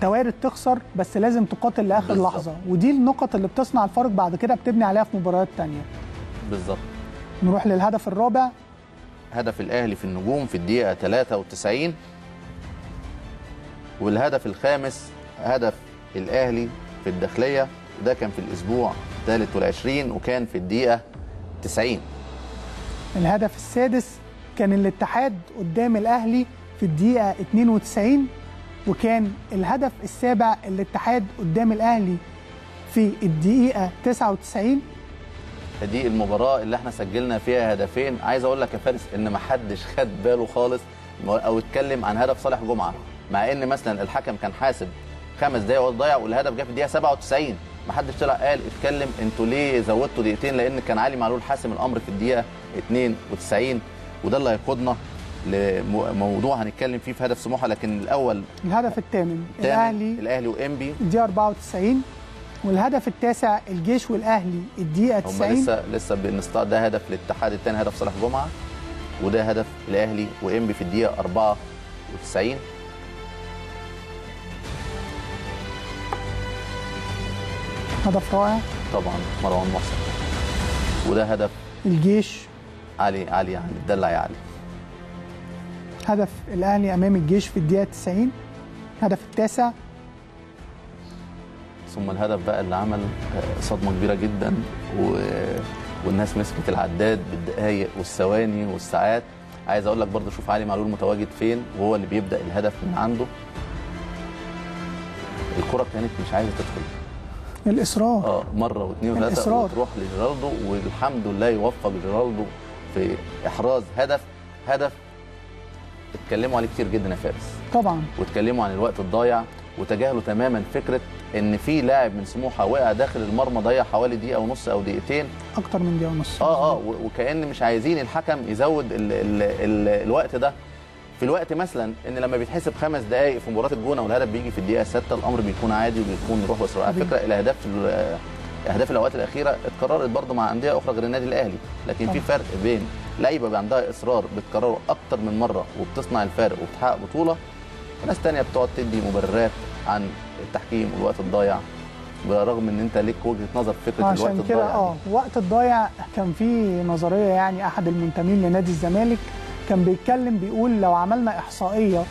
توارد تخسر بس لازم تقاتل لآخر بالظبط. لحظة. ودي النقط اللي بتصنع الفرق بعد كده بتبني عليها في مباريات تانية. بالظبط. نروح للهدف الرابع. هدف الأهلي في النجوم في الدقيقة 93 والهدف الخامس هدف الأهلي في الداخلية ده كان في الأسبوع الثالث والعشرين وكان في الدقيقة 90 الهدف السادس كان الاتحاد قدام الأهلي في الدقيقة 92 وكان الهدف السابع الاتحاد قدام الأهلي في الدقيقة 99 دي المباراة اللي إحنا سجلنا فيها هدفين عايز أقول لك يا فارس إن ما حدش خد باله خالص أو اتكلم عن هدف صالح جمعة. مع إن مثلا الحكم كان حاسب خمس دقايق وقت ضايع والهدف جه في الدقيقة 97 ما حدش طلع قال اتكلم أنتوا ليه زودتوا دقيقتين؟ لأن كان علي معلول حاسم الأمر في الدقيقة 92 وده اللي هيقودنا لموضوع هنتكلم فيه في هدف سموحة. لكن الأول الهدف الثامن الأهلي الأهلي وإنبي. الدقيقه 94 والهدف التاسع الجيش والأهلي الدقيقة هم 90 لسه لسه بنستعد. ده هدف الاتحاد الثاني هدف صالح جمعة. وده هدف الأهلي وإنبي في الدقيقة 94 هدف رائع. طبعا مروان محسن. وده هدف الجيش. علي علي يعني دلع يا علي. هدف الأهلي أمام الجيش في الدقيقة 90 الهدف التاسع. ثم الهدف بقى اللي عمل آه، صدمة كبيرة جدا و... والناس مسكت العداد بالدقائق والثواني والساعات. عايز أقول لك برضه شوف علي معلول متواجد فين وهو اللي بيبدأ الهدف من عنده. الكرة كانت مش عايزة تدخل. الإصرار. آه مرة واثنين وثلاثة. وتروح لجيرالدو والحمد لله يوفق جيرالدو في إحراز هدف هدف اتكلموا عليه كتير جدا يا فارس. طبعا. واتكلموا عن الوقت الضايع وتجاهلوا تماما فكرة إن في لاعب من سموحة وقع داخل المرمى ضيع حوالي دقيقة ونص أو دقيقتين. أكتر من دقيقة ونص. آه آه وكأن مش عايزين الحكم يزود ال ال ال الوقت ده. في الوقت مثلا إن لما بيتحسب خمس دقائق في مباراة الجونة والهدف بيجي في الدقيقة 6 الأمر بيكون عادي وبيكون روح واسراء على فكرة الأهداف أهداف الأوقات الأخيرة اتكررت برضه مع أندية أخرى غير النادي الأهلي لكن في فرق بين لعيبة عندها إصرار بتكرره أكتر من مرة وبتصنع الفارق وبتحقق بطولة وناس تانية بتقعد تدي مبررات عن التحكيم والوقت الضايع بالرغم إن أنت ليك وجهة نظر في فكرة الوقت عشان كده الضايع آه وقت الضايع كان في نظرية يعني أحد المنتمين لنادي الزمالك كان بيتكلم بيقول لو عملنا إحصائية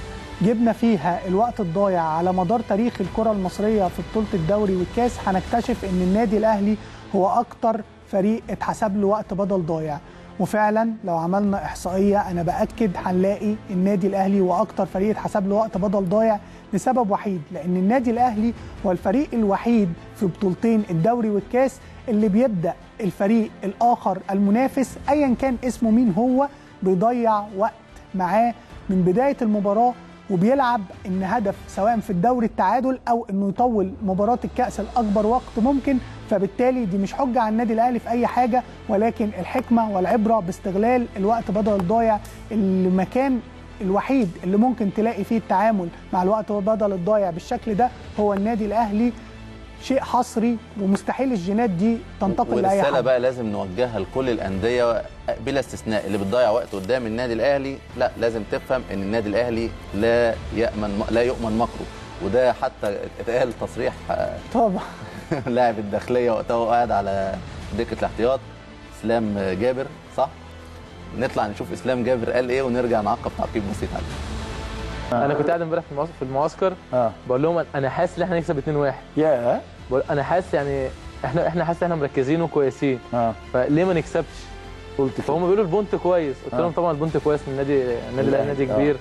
جبنا فيها الوقت الضايع على مدار تاريخ الكرة المصرية في بطولة الدوري والكاس هنكتشف إن النادي الأهلي هو أكتر فريق اتحسب له وقت بدل ضايع. وفعلا لو عملنا إحصائية أنا بأكد هنلاقي النادي الأهلي هو أكتر فريق اتحسب له وقت بدل ضايع لسبب وحيد لأن النادي الأهلي هو الفريق الوحيد في بطولتين الدوري والكاس اللي بيبدأ الفريق الآخر المنافس ايا كان اسمه مين هو بيضيع وقت معاه من بداية المباراة وبيلعب إن هدف سواء في الدوري التعادل أو إنه يطول مباراة الكأس لأكبر وقت ممكن فبالتالي دي مش حجة على النادي الأهلي في أي حاجة ولكن الحكمة والعبرة باستغلال الوقت بدل الضايع المكان الوحيد اللي ممكن تلاقي فيه التعامل مع الوقت بدل الضايع بالشكل ده هو النادي الأهلي. شيء حصري ومستحيل الجينات دي تنتقل لأي ورسالة حد. بقى لازم نوجهها لكل الأندية بلا استثناء. اللي بتضيع وقت قدام النادي الأهلي لا لازم تفهم إن النادي الأهلي لا يأمن لا يؤمن مكره. وده حتى اتقال تصريح آه، طبعا. لاعب الداخلية وقتها وهو قاعد على دكة الاحتياط إسلام جابر صح؟ نطلع نشوف إسلام جابر قال إيه ونرجع نعقب تعقيب بسيط عليه. أنا كنت قاعد امبارح في المعسكر. آه. بقول لهم أنا حاسس إن إحنا هنكسب 2-1 يا بقول أنا حاسس يعني إحنا إحنا حاسس إحنا مركزين وكويسين آه فليه ما نكسبش قلت فهم بيقولوا ال point كويس قلت آه. لهم طبعا ال point كويس من النادي النادي الاهلي نادي آه. كبير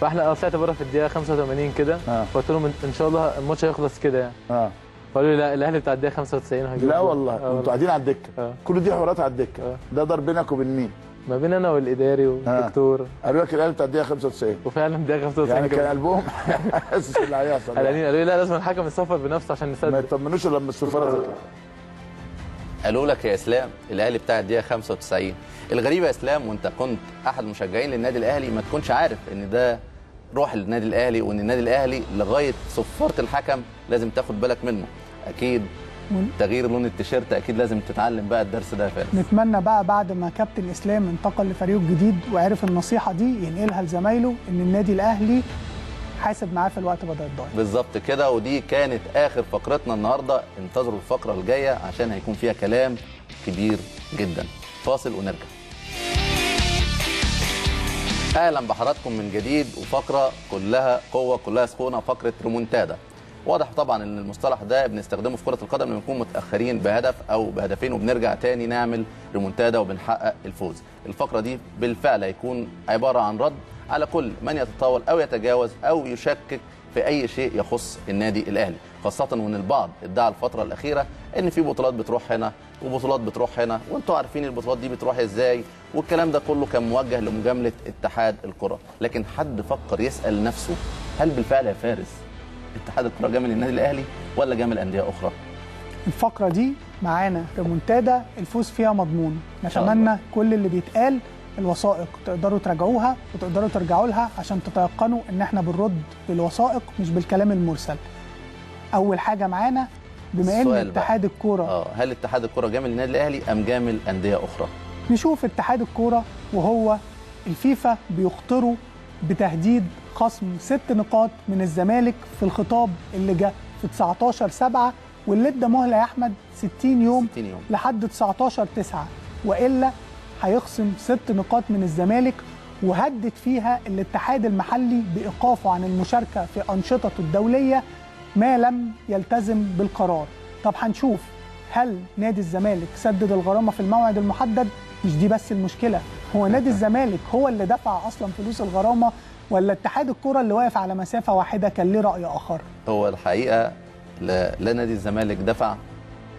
فإحنا أنا طلعت بره في الدقيقة 85 كده آه. فقلت لهم ان شاء الله الماتش هيخلص كده يعني آه فقالوا لي لا الأهلي بتاع الدقيقة 95 هيجيب لا. والله آه أنتوا قاعدين على الدكة آه. كل دي حوارات على الدكة آه. ده ضرب بينك وبين مين؟ ما بين أنا والإداري والدكتور. قالوا لك الاهلي بتاع الدقيقة 95 وفعلا الدقيقة 95 يعني كان. قلبهم حاسس اللي هيحصل قالوا لي لا لازم الحكم يصفر بنفسه عشان ما نصدق يطمنوش إلا لما الصفاره تطلع. قالوا لك يا إسلام الأهلي بتاع الدقيقة 95 الغريب يا إسلام وأنت كنت أحد المشجعين للنادي الأهلي ما تكونش عارف إن ده روح النادي الأهلي وإن النادي الأهلي لغاية صفارة الحكم لازم تاخد بالك منه. أكيد تغيير لون التيشيرت أكيد لازم تتعلم بقى الدرس ده فارس نتمنى بقى بعد ما كابتن إسلام انتقل لفريقه الجديد وعرف النصيحة دي ينقلها لزمايله إن النادي الأهلي حاسب معاه في الوقت بدل الضايع. بالظبط كده ودي كانت آخر فقرتنا النهارده. انتظروا الفقرة الجاية عشان هيكون فيها كلام كبير جدا. فاصل ونرجع. أهلا بحضراتكم من جديد وفقرة كلها قوة كلها سخونة فقرة ريمونتادا. واضح طبعا إن المصطلح ده بنستخدمه في كرة القدم لما نكون متأخرين بهدف أو بهدفين وبنرجع تاني نعمل ريمونتادا وبنحقق الفوز. الفقرة دي بالفعل هيكون عبارة عن رد على كل من يتطاول أو يتجاوز أو يشكك في أي شيء يخص النادي الأهلي خاصة وإن البعض ادعى الفترة الأخيرة إن في بطولات بتروح هنا وبطولات بتروح هنا وأنتوا عارفين البطولات دي بتروح إزاي والكلام ده كله كان موجه لمجاملة اتحاد الكرة. لكن حد فكر يسأل نفسه هل بالفعل يا فارس اتحاد الكره جامل النادي الأهلي ولا جامل انديه أخرى الفقرة دي معانا ريمونتادا الفوز فيها مضمون. نتمنى كل اللي بيتقال الوثائق تقدروا تراجعوها وتقدروا ترجعوا لها عشان تتيقنوا إن إحنا بنرد بالوثائق مش بالكلام المرسل أول حاجة معانا بما إن. اتحاد الكورة آه هل اتحاد الكره جامل النادي الأهلي أم جامل انديه أخرى نشوف اتحاد الكورة وهو الفيفا بيخطروا بتهديد خصم ست نقاط من الزمالك في الخطاب اللي جه في 19 7 واللي ادى مهلة يا أحمد 60 يوم 60 يوم. لحد 19 9 وإلا هيخصم ست نقاط من الزمالك وهدد فيها الاتحاد المحلي بإيقافه عن المشاركة في أنشطته الدولية ما لم يلتزم بالقرار. طب هنشوف هل نادي الزمالك سدد الغرامة في الموعد المحدد؟ مش دي بس المشكلة هو نادي الزمالك هو اللي دفع أصلا فلوس الغرامة ولا اتحاد الكره اللي واقف على مسافة واحدة كان ليه رأي آخر؟ هو الحقيقة لا, لا نادي الزمالك دفع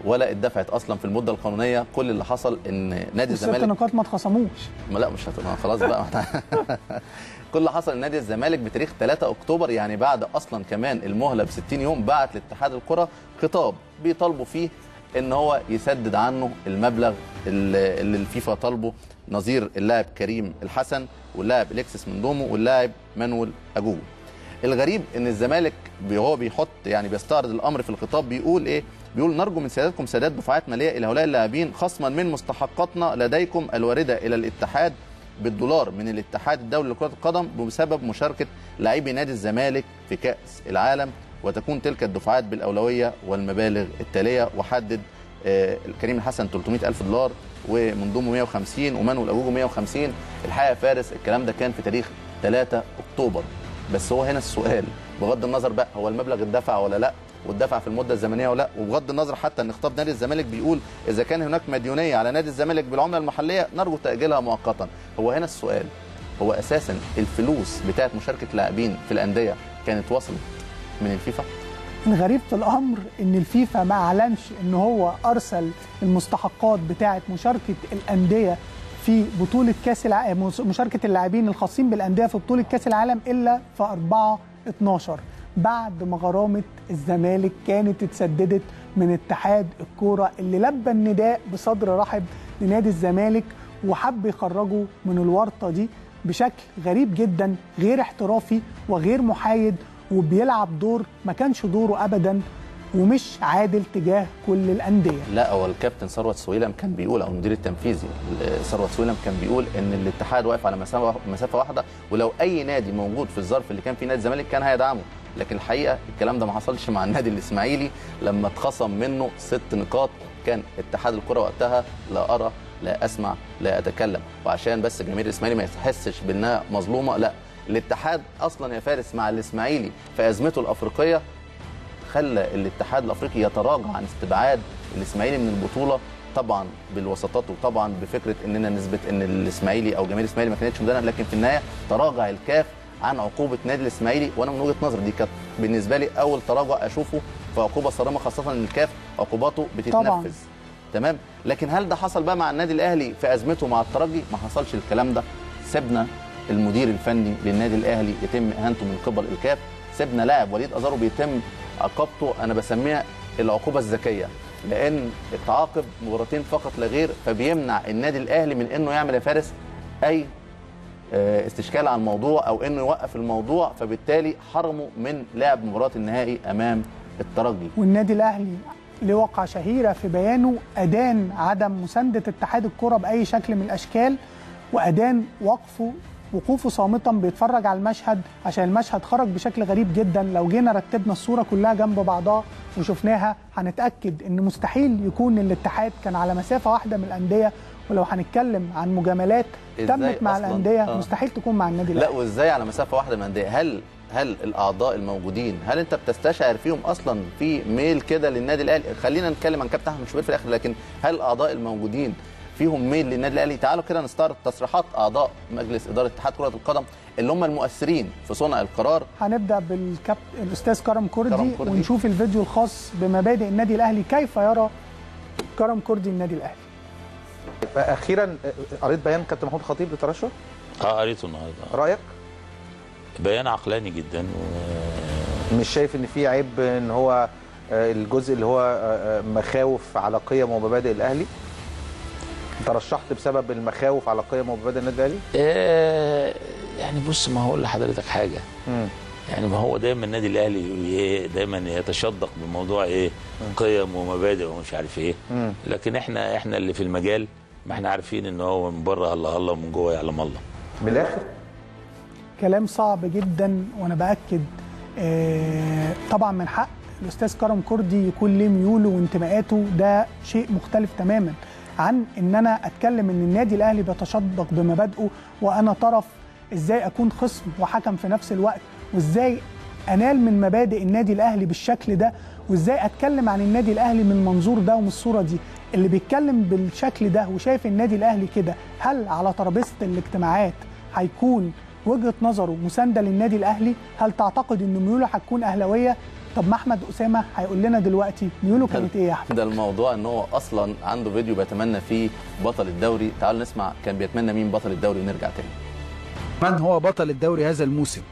ولا اتدفعت أصلا في المدة القانونية. كل اللي حصل إن نادي الست الزمالك نقاط ما اتخصموش. ما لا مش هت... ما خلاص بقى. كل اللي حصل إن نادي الزمالك بتاريخ 3 أكتوبر يعني بعد أصلا كمان المهلة ب 60 يوم بعت لاتحاد الكره خطاب بيطالبوا فيه إن هو يسدد عنه المبلغ اللي الفيفا طالبه نظير اللاعب كريم الحسن واللاعب اليكسس مندومو واللاعب مانويل اجوجو الغريب إن الزمالك هو بيحط يعني بيستعرض الأمر في الخطاب بيقول إيه؟ بيقول نرجو من سيادتكم سداد دفعات مالية إلى هؤلاء اللاعبين خصما من مستحقاتنا لديكم الواردة إلى الاتحاد بالدولار من الاتحاد الدولي لكرة القدم بسبب مشاركة لاعبي نادي الزمالك في كأس العالم وتكون تلك الدفعات بالأولوية والمبالغ التالية. وحدد آه، الكريم الحسن 300 ألف دولار ومنضمه 150 ومانويل اجوجو 150 الحقيقة يا فارس الكلام ده كان في تاريخ 3 أكتوبر. بس هو هنا السؤال بغض النظر بقى هو المبلغ اتدفع ولا لأ واتدفع في المدة الزمنية ولا لأ وبغض النظر حتى إن خطاب نادي الزمالك بيقول إذا كان هناك مديونية على نادي الزمالك بالعملة المحلية نرجو تأجيلها مؤقتا. هو هنا السؤال هو أساسا الفلوس بتاعه مشاركة لاعبين في الأندية كانت وصلت من الفيفا؟ الغريب في الأمر إن الفيفا ما أعلنش إن هو أرسل المستحقات بتاعة مشاركة الأندية في بطولة كأس العالم مشاركة اللاعبين الخاصين بالأندية في بطولة كأس العالم إلا في 4 12 بعد ما غرامة الزمالك كانت اتسددت من اتحاد الكورة اللي لبى النداء بصدر رحب لنادي الزمالك وحب يخرجه من الورطة دي بشكل غريب جدا غير احترافي وغير محايد وبيلعب دور ما كانش دوره ابدا ومش عادل تجاه كل الأندية. لا هو الكابتن ثروت سويلم كان بيقول أو المدير التنفيذي ثروت سويلم كان بيقول إن الاتحاد واقف على مسافة واحدة ولو أي نادي موجود في الظرف اللي كان فيه نادي الزمالك كان هيدعمه. لكن الحقيقة الكلام ده ما حصلش مع النادي الإسماعيلي لما اتخصم منه ست نقاط. كان اتحاد الكرة وقتها لا أرى لا أسمع لا أتكلم. وعشان بس جماهير الإسماعيلي ما يحسش بانها مظلومة لا. الاتحاد أصلا يا فارس مع الإسماعيلي في أزمته الأفريقية خلى الاتحاد الأفريقي يتراجع عن استبعاد الإسماعيلي من البطولة طبعا بالوسطات وطبعا بفكرة إننا نثبت إن الإسماعيلي أو جماهير الإسماعيلي ما كانتش مدانة لكن في النهاية تراجع الكاف عن عقوبة نادي الإسماعيلي وأنا من وجهة نظري دي كانت بالنسبة لي أول تراجع أشوفه في عقوبة صارمة خاصة إن الكاف عقوباته بتتنفذ. طبعاً. تمام؟ لكن هل ده حصل بقى مع النادي الأهلي في أزمته مع الترجي؟ ما حصلش الكلام ده. سيبنا المدير الفني للنادي الأهلي يتم إهانته من قبل الكاف. سيبنا لاعب وليد أزارو بيتم عقابته أنا بسميها العقوبة الذكية لأن اتعاقب مباراتين فقط لا غير فبيمنع النادي الأهلي من إنه يعمل يا فارس أي آه، استشكال على الموضوع أو إنه يوقف الموضوع فبالتالي حرمه من لعب مباراة النهائي أمام الترجي. والنادي الأهلي له وقعه شهيرة في بيانه أدان عدم مساندة اتحاد الكرة بأي شكل من الأشكال وأدان وقفه وقوفه صامتا بيتفرج على المشهد عشان المشهد خرج بشكل غريب جدا. لو جينا رتبنا الصورة كلها جنب بعضها وشفناها هنتأكد إن مستحيل يكون الاتحاد كان على مسافة واحدة من الأندية. ولو هنتكلم عن مجاملات تمت مع أصلاً؟ الأندية آه. مستحيل تكون مع النادي لا الاهلي وإزاي على مسافة واحدة من الأندية؟ هل هل الأعضاء الموجودين هل أنت بتستشعر فيهم أصلا في ميل كده للنادي الأهلي؟ خلينا نتكلم عن كابتن أحمد شوبير في الآخر لكن هل الأعضاء الموجودين فيهم ميل للنادي الأهلي. تعالوا كده نستعرض تصريحات أعضاء مجلس إدارة اتحاد كرة القدم اللي هم المؤثرين في صنع القرار. هنبدأ بالكابتن الأستاذ كرم كردي, كرم كردي. ونشوف الفيديو الخاص بمبادئ النادي الأهلي. كيف يرى كرم كردي النادي الأهلي؟ أخيرا قريت بيان كابتن محمود خطيب للترشح آه قريته النهارده. رأيك؟ بيان عقلاني جدا و... مش شايف إن في عيب إن هو آه، الجزء اللي هو آه، آه، مخاوف على قيم ومبادئ الأهلي؟ ترشحت بسبب المخاوف على قيم ومبادئ النادي الأهلي؟ آه يعني بص ما هقول لحضرتك حاجة. مم. يعني ما هو دايما النادي الأهلي إيه دايما يتشدق بموضوع إيه قيم ومبادئ ومش عارف إيه. مم. لكن إحنا إحنا اللي في المجال ما إحنا عارفين إن هو من بره هلا هلا ومن جوه يعلم الله. من الآخر كلام صعب جدا وأنا بأكد. آه، طبعا من حق الأستاذ كرم كردي يكون ليه ميوله وانتماءاته ده شيء مختلف تماما. عن إن أنا أتكلم إن النادي الأهلي بيتشدق بمبادئه وأنا طرف إزاي أكون خصم وحكم في نفس الوقت وإزاي أنال من مبادئ النادي الأهلي بالشكل ده وإزاي أتكلم عن النادي الأهلي من المنظور ده ومن الصورة دي. اللي بيتكلم بالشكل ده وشايف النادي الأهلي كده هل على ترابيزة الاجتماعات هيكون وجهة نظره مساندة للنادي الأهلي؟ هل تعتقد إن ميوله هتكون أهلاوية؟ طب ما أحمد أسامة هيقول لنا دلوقتي ميوله كانت إيه يا أحمد؟ ده الموضوع إن هو أصلا عنده فيديو بيتمنى فيه بطل الدوري. تعالوا نسمع كان بيتمنى مين بطل الدوري ونرجع تاني. من هو بطل الدوري هذا الموسم؟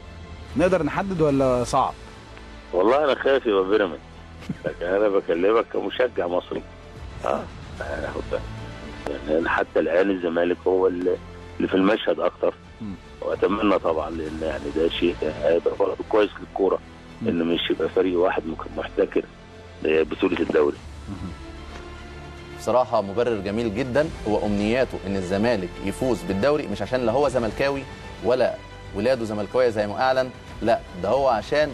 نقدر نحدد ولا صعب؟ والله أنا خايف يبقى بيراميدز. لكن أنا بكلمك كمشجع مصري. آه. يعني. يعني حتى الان الزمالك هو اللي اللي في المشهد أكتر. وأتمنى طبعا لأن يعني ده شيء هيبقى كويس للكورة. إن مش يبقى فريق واحد ممكن محتكر بطولة الدوري. بصراحة مبرر جميل جدا. هو أمنياته إن الزمالك يفوز بالدوري مش عشان لا هو زملكاوي ولا ولاده زملكاوية زي ما أعلن لا ده هو عشان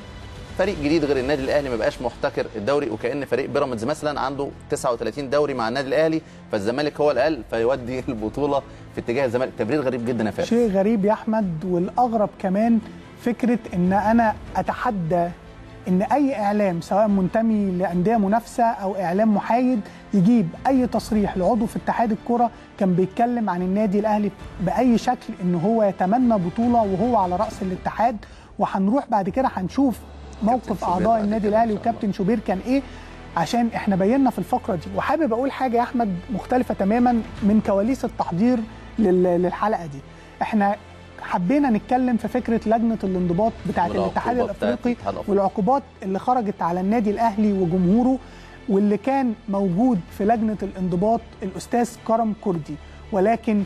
فريق جديد غير النادي الأهلي ما بقاش محتكر الدوري وكأن فريق بيراميدز مثلا عنده 39 دوري مع النادي الأهلي فالزمالك هو الأقل فيودي البطولة في اتجاه الزمالك. تبرير غريب جدا يا فارس. شيء غريب يا أحمد والأغرب كمان فكرة إن أنا أتحدى إن أي إعلام سواء منتمي لأندية منافسة أو إعلام محايد يجيب أي تصريح لعضو في اتحاد الكرة كان بيتكلم عن النادي الأهلي بأي شكل إن هو يتمنى بطولة وهو على رأس الاتحاد. وهنروح بعد كده هنشوف موقف أعضاء النادي الأهلي وكابتن شوبير كان إيه؟ عشان إحنا بينا في الفقرة دي. وحابب أقول حاجة يا أحمد مختلفة تماما من كواليس التحضير لل- للحلقة دي. إحنا حبينا نتكلم في فكرة لجنة الانضباط بتاعه الاتحاد الأفريقي. والعقوبات اللي خرجت على النادي الأهلي وجمهوره واللي كان موجود في لجنة الانضباط الأستاذ كرم كردي ولكن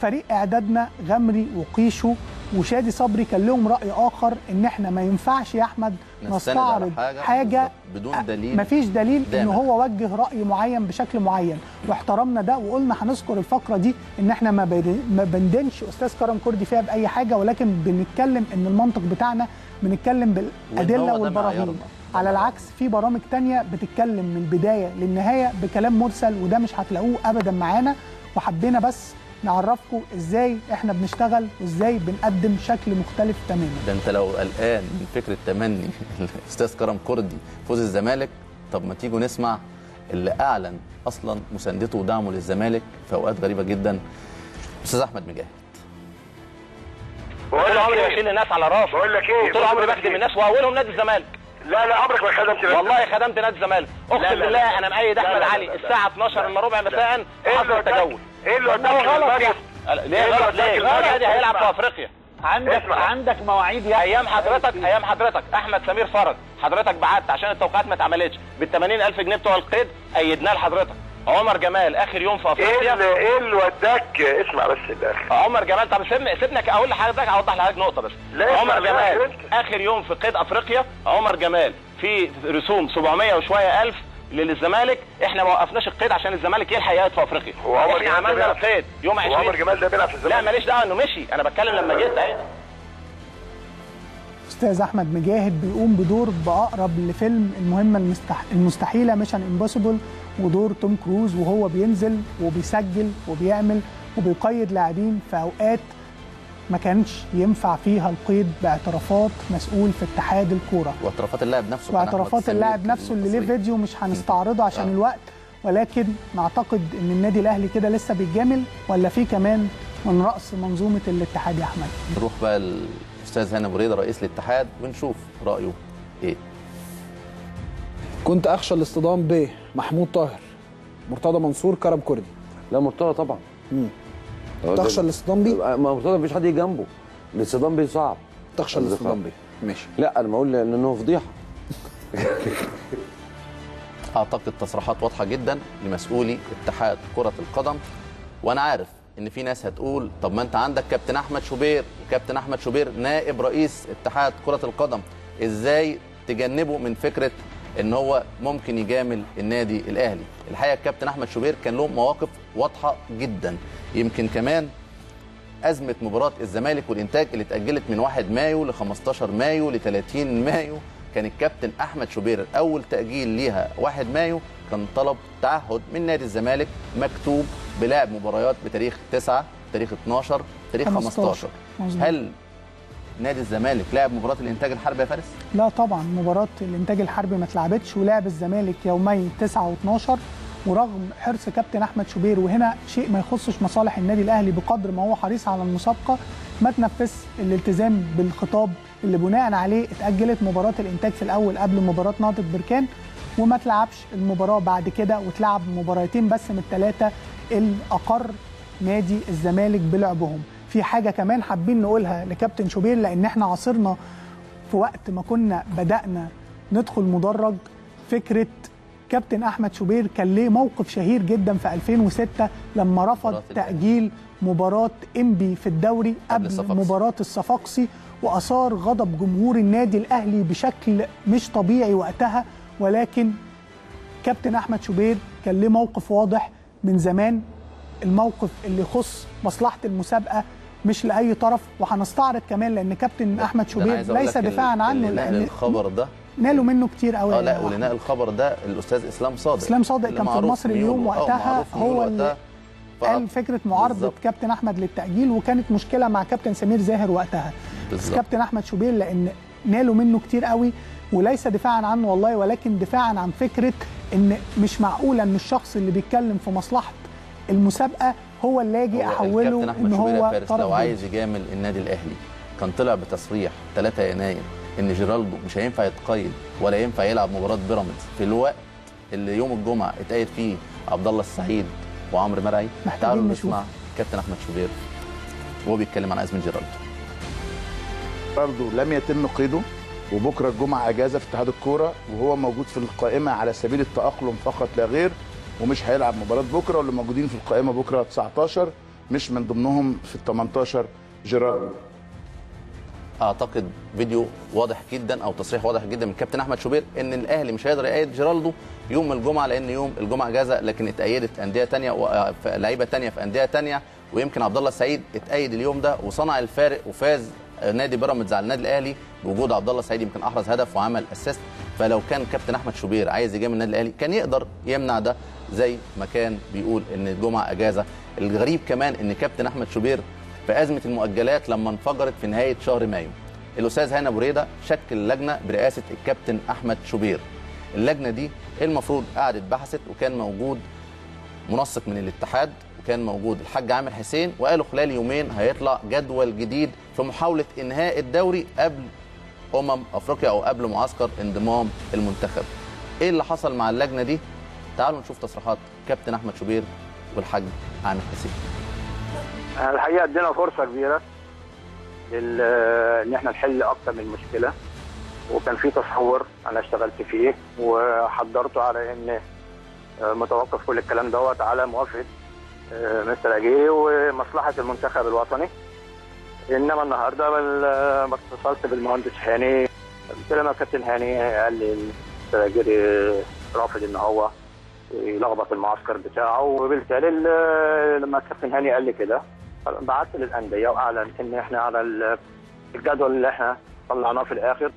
فريق إعدادنا غمري وقيشو وشادي صبري كان لهم رأي آخر إن إحنا ما ينفعش يا أحمد نستند على نستعرض حاجة حاجة بدون دليل مفيش دليل إن دامغ. هو وجه رأي معين بشكل معين واحترمنا ده وقلنا هنذكر الفقرة دي إن إحنا ما بن- ما بندنش أستاذ كرم كردي فيها بأي حاجة ولكن بنتكلم إن المنطق بتاعنا بنتكلم بالأدلة والبراهين. على العكس في برامج تانية بتتكلم من البداية للنهاية بكلام مرسل وده مش هتلاقوه ابدا معانا وحبينا بس نعرفكم إزاي إحنا بنشتغل وازاي بنقدم شكل مختلف تماما. ده انت لو قلقان من فكرة تمني الأستاذ كرم كردي فوز الزمالك طب ما تيجوا نسمع اللي أعلن أصلا مساندته ودعمه للزمالك في أوقات غريبة جدا. أستاذ أحمد مجاهد. طول عمري بشيل الناس على راسي بقول لك إيه؟ طول عمري بخدم الناس واولهم نادي الزمالك. لا لا عمرك ما خدمت نادي والله خدمت نادي الزمالك. أقسم بالله. أنا مأيد أحمد علي. الساعة 12 إلا ربع مساء إيه حصل وداك- تجول. إيه اللي وداك غلط ليه غلط ليه؟ النادي هيلعب في اسمع. أفريقيا. عندك عندك مواعيد يا أيام حضرتك أيام حضرتك. أحمد سمير فرج. حضرتك بعت عشان التوقيعات ما اتعملتش بال 80000 جنيه بتوع القيد أيدناه لحضرتك. عمر جمال آخر يوم في افريقيا إيه اللي إيه اللي وداك؟ اسمع بس الآخر عمر جمال طب سيبني سيبني أقول لحضرتك أوضح لحضرتك نقطة بس. عمر اسمع، جمال. آخر يوم في قيد أفريقيا. عمر جمال في رسوم 700 وشوية ألف للزمالك إحنا ما وقفناش القيد عشان الزمالك يلحق يقعد في أفريقيا. هو عمر جمال ده عملنا القيد يوم هو 20 عمر جمال ده بيلعب في الزمالك؟ لا ماليش دعوة إنه مشي أنا بتكلم لما جيت أهي. أستاذ أحمد مجاهد بيقوم بدور بأقرب لفيلم المهمة المستح... المستحيلة Mission Impossible ودور توم كروز وهو بينزل وبيسجل وبيعمل وبيقيد لاعبين في أوقات ما كانش ينفع فيها القيد باعترافات مسؤول في اتحاد الكورة. واعترافات اللاعب نفسه واعترافات اللاعب نفسه اللي ليه. فيديو مش هنستعرضه عشان آه. الوقت ولكن نعتقد إن النادي الأهلي كده لسه بيتجامل ولا في كمان من رأس منظومة الاتحاد يا أحمد؟ نروح بقى الاستاذ هاني بريده رئيس الاتحاد ونشوف رأيه إيه. كنت أخشى الاصطدام ب محمود طاهر مرتضى منصور كرم كردي. لا مرتضى طبعا. تخشى الاصطدام بيه؟ ما مرتضى مفيش حد يجي جنبه. الاصطدام بيه صعب. تخشى الاصطدام بيه. ماشي. لا أنا بقول إنه فضيحة. أعتقد تصريحات واضحة جدا لمسؤولي اتحاد كرة القدم. وأنا عارف إن في ناس هتقول طب ما أنت عندك كابتن أحمد شوبير. وكابتن أحمد شوبير نائب رئيس اتحاد كرة القدم. إزاي تجنبه من فكرة إن هو ممكن يجامل النادي الأهلي؟ الحقيقة الكابتن أحمد شوبير كان له مواقف واضحة جدا. يمكن كمان أزمة مباراة الزمالك والإنتاج اللي اتأجلت من 1 مايو ل 15 مايو ل 30 مايو. كان الكابتن أحمد شوبير اول تأجيل ليها 1 مايو. كان طلب تعهد من نادي الزمالك مكتوب بلعب مباريات بتاريخ 9 تاريخ 12 تاريخ 15 مظبوط. هل نادي الزمالك لعب مباراة الإنتاج الحربي يا فارس؟ لا طبعا مباراة الإنتاج الحربي ما اتلعبتش ولعب الزمالك يومي 9 و12 ورغم حرص كابتن أحمد شوبير وهنا شيء ما يخصش مصالح النادي الأهلي بقدر ما هو حريص على المسابقة ما تنفذش الالتزام بالخطاب اللي بناء عليه اتأجلت مباراة الإنتاج في الأول قبل مباراة نهضة بركان وما تلعبش المباراة بعد كده وتلعب مباراتين بس من الثلاثة اللي أقر نادي الزمالك بلعبهم. في حاجة كمان حابين نقولها لكابتن شوبير لأن إحنا عاصرنا في وقت ما كنا بدأنا ندخل مدرج فكرة كابتن أحمد شوبير كان ليه موقف شهير جدا في 2006 لما رفض تأجيل مباراة إنبي في الدوري قبل الصفاقسي. مباراة الصفاقسي وأثار غضب جمهور النادي الأهلي بشكل مش طبيعي وقتها. ولكن كابتن أحمد شوبير كان ليه موقف واضح من زمان الموقف اللي يخص مصلحة المسابقة مش لأي طرف. وهنستعرض كمان لأن كابتن أنا شوبير ليس دفاعا عنه لأن الخبر ده نالوا منه كتير قوي آه لا ولناء الخبر ده الأستاذ إسلام صادق إسلام صادق كان في المصري اليوم. آه، وقتها هو اللي. قال فكرة معارضة كابتن أحمد للتأجيل وكانت مشكلة مع كابتن سمير زاهر وقتها بس بالظبط. كابتن أحمد شوبير لأن نالوا منه كتير قوي وليس دفاعا عنه والله ولكن دفاعا عن فكرة إن مش معقولة إن الشخص اللي بيتكلم في مصلحة المسابقة هو اللي أجي أحوله إن هو لو. عايز يجامل النادي الأهلي كان طلع بتصريح 3 يناير إن جيرالدو مش هينفع يتقيد ولا ينفع يلعب مباراة بيراميدز في الوقت اللي يوم الجمعة اتقيد فيه عبد الله السعيد وعمرو مرعي. محتاجين تعالوا. نسمع كابتن أحمد شوبير وهو بيتكلم عن ازمه جيرالدو. برضه لم يتم قيده وبكرة الجمعة اجازه في اتحاد الكورة وهو موجود في القائمة على سبيل التأقلم فقط لا غير ومش هيلعب مباراة بكرة واللي موجودين في القائمة بكرة 19 مش من ضمنهم في ال 18 جيرالدو أعتقد فيديو واضح جدا أو تصريح واضح جدا من كابتن أحمد شوبير إن الأهلي مش هيقدر يقيد جيرالدو يوم الجمعة لأن يوم الجمعة اجازه لكن اتقيدت أندية ثانية لعيبة ثانية في أندية ثانية ويمكن عبد الله السعيد اتقيد اليوم ده وصنع الفارق وفاز نادي بيراميدز على النادي الأهلي بوجود عبد الله السعيد يمكن أحرز هدف وعمل assist. فلو كان كابتن أحمد شوبير عايز يجامل النادي الأهلي كان يقدر يمنع ده زي ما كان بيقول إن الجمعة أجازة. الغريب كمان إن كابتن أحمد شوبير في أزمة المؤجلات لما انفجرت في نهاية شهر مايو. الأستاذ هاني أبو ريدة شكل لجنة برئاسة الكابتن أحمد شوبير. اللجنة دي المفروض قعدت بحثت وكان موجود منسق من الاتحاد وكان موجود الحاج عامر حسين وقالوا خلال يومين هيطلع جدول جديد في محاولة إنهاء الدوري قبل أمم أفريقيا أو قبل معسكر انضمام المنتخب. إيه اللي حصل مع اللجنة دي؟ تعالوا نشوف تصريحات كابتن أحمد شوبير والحاج عامر حسين. الحقيقة ادينا فرصة كبيرة لل... ان إحنا نحل أكتر من مشكلة. وكان في تصور أنا اشتغلت فيه وحضرته على ان آه، متوقف كل الكلام دوت على موافقة آه، مستر اجيري ومصلحة المنتخب الوطني. انما النهارده ما اتصلت بالمهندس هاني قلت له كابتن هاني قال لي مستر اجيري رافض ان هو يلخبط المعسكر بتاعه وبالتالي ال- لما الكابتن هاني قال لي كده بعت للأندية وأعلن إن إحنا على ال- الجدول اللي إحنا طلعناه في الآخر.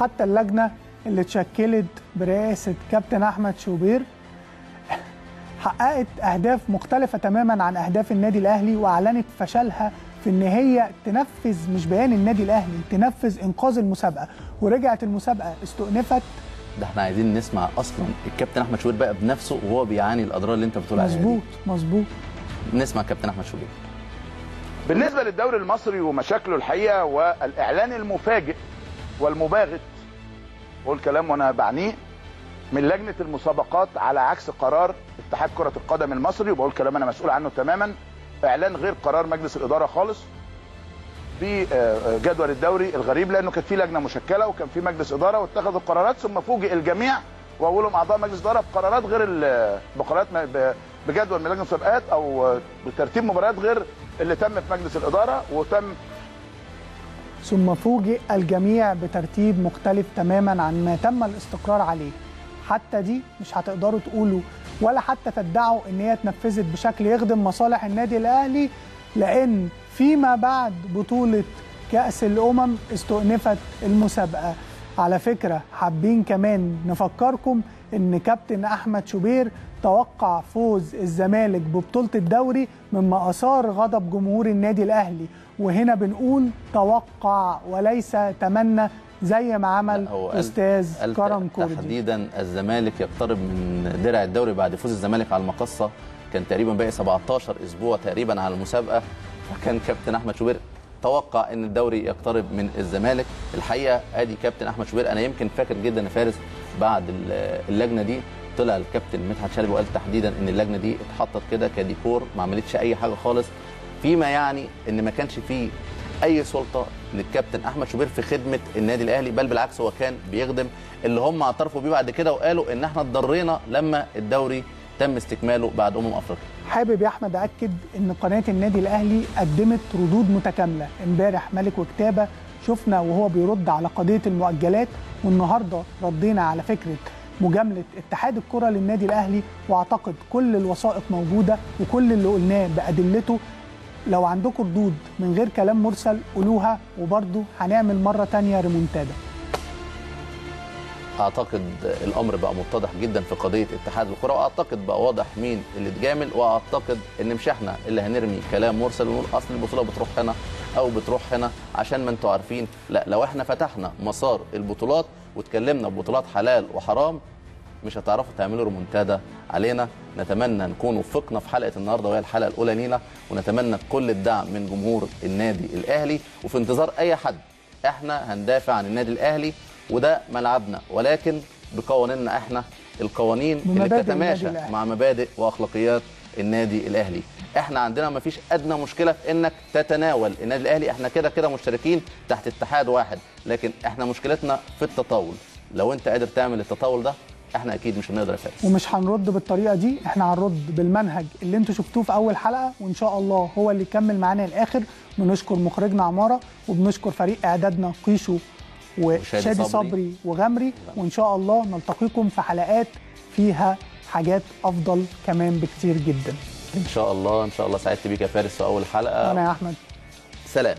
حتى اللجنة اللي اتشكلت برئاسة كابتن أحمد شوبير حققت أهداف مختلفة تماما عن أهداف النادي الأهلي وأعلنت فشلها في إن هي تنفذ مش بيان النادي الأهلي تنفذ إنقاذ المسابقة. ورجعت المسابقة استؤنفت. ده إحنا عايزين نسمع أصلا الكابتن أحمد شوبير بقى بنفسه وهو بيعاني الأضرار اللي أنت بتقول عليها. مظبوط مظبوط. نسمع كابتن أحمد شوبير. بالنسبة للدوري المصري ومشاكله الحقيقة والإعلان المفاجئ والمباغت بقول كلام وأنا بعنيه من لجنة المسابقات على عكس قرار اتحاد كرة القدم المصري وبقول كلام أنا مسؤول عنه تماما إعلان غير قرار مجلس الإدارة خالص بجدول الدوري الغريب لأنه كانت في لجنة مشكلة وكان في مجلس إدارة واتخذوا قرارات ثم فوجئ الجميع وأولهم أعضاء مجلس اداره بقرارات غير بقرارات بجدول من لجنة المسابقات أو بترتيب مباريات غير اللي تم في مجلس الإدارة وتم ثم فوجئ الجميع بترتيب مختلف تماما عن ما تم الاستقرار عليه. حتى دي مش هتقدروا تقولوا ولا حتى تدعوا إن هي اتنفذت بشكل يخدم مصالح النادي الأهلي لأن فيما بعد بطولة كأس الأمم استؤنفت المسابقة. على فكرة حابين كمان نفكركم إن كابتن أحمد شوبير توقع فوز الزمالك ببطولة الدوري مما أثار غضب جمهور النادي الأهلي. وهنا بنقول توقع وليس تمنى زي ما عمل أستاذ كرم كوردي. تحديدا الزمالك يقترب من درع الدوري بعد فوز الزمالك على المقصة. كان تقريبا باقي 17 أسبوع تقريبا على المسابقة. فكان كابتن أحمد شوبير توقع إن الدوري يقترب من الزمالك. الحقيقة أدي كابتن أحمد شوبير أنا يمكن فاكر جدا فارس بعد ال- اللجنة دي طلع الكابتن مدحت شلبي وقال تحديدا إن اللجنة دي اتحطت كده كديكور ما عملتش أي حاجة خالص. فيما يعني إن ما كانش فيه أي سلطة للكابتن أحمد شوبير في خدمة النادي الأهلي بل بالعكس هو كان بيخدم اللي هم اعترفوا بيه بعد كده وقالوا إن إحنا اتضرينا لما الدوري تم استكماله بعد أمم أفريقيا. حابب يا أحمد اكد إن قناة النادي الأهلي قدمت ردود متكاملة. إمبارح ملك وكتابة شفنا وهو بيرد على قضية المؤجلات والنهاردة ردينا على فكرة مجاملة اتحاد الكرة للنادي الأهلي وأعتقد كل الوثائق موجودة وكل اللي قلناه بأدلته. لو عندكم ردود من غير كلام مرسل قولوها وبرضه هنعمل مرة تانية ريمونتادا. أعتقد الأمر بقى متضح جدا في قضية اتحاد الكرة وأعتقد بقى واضح مين اللي اتجامل وأعتقد إن مش إحنا اللي هنرمي كلام مرسل ونقول أصل البطولة بتروح هنا أو بتروح هنا عشان ما أنتوا عارفين. لا لو إحنا فتحنا مسار البطولات واتكلمنا ببطولات حلال وحرام مش هتعرفوا تعملوا ريمونتادا علينا. نتمنى نكون وفقنا في حلقة النهارده وهي الحلقة الأولى لينا ونتمنى كل الدعم من جمهور النادي الأهلي. وفي انتظار أي حد إحنا هندافع عن النادي الأهلي وده ملعبنا. ولكن بقوانيننا إحنا القوانين اللي بتتماشى. مع مبادئ وأخلاقيات النادي الأهلي. إحنا عندنا ما فيش ادنى مشكله في انك تتناول. النادي الاهلي إحنا كده كده مشتركين تحت اتحاد واحد لكن إحنا مشكلتنا في التطاول. لو انت قادر تعمل التطاول ده إحنا أكيد مش هنقدر يا فارس ومش هنرد بالطريقة دي إحنا هنرد بالمنهج اللي أنتوا شفتوه في اول حلقه وان شاء الله هو اللي يكمل معانا للاخر. بنشكر مخرجنا عماره وبنشكر فريق اعدادنا قيشو وشادي صبري. صبري وغمري. وان شاء الله نلتقيكم في حلقات فيها حاجات افضل كمان بكتير جدا. إن شاء الله إن شاء الله سعدت بيك يا فارس في أول حلقة. أنا يا أحمد. سلام.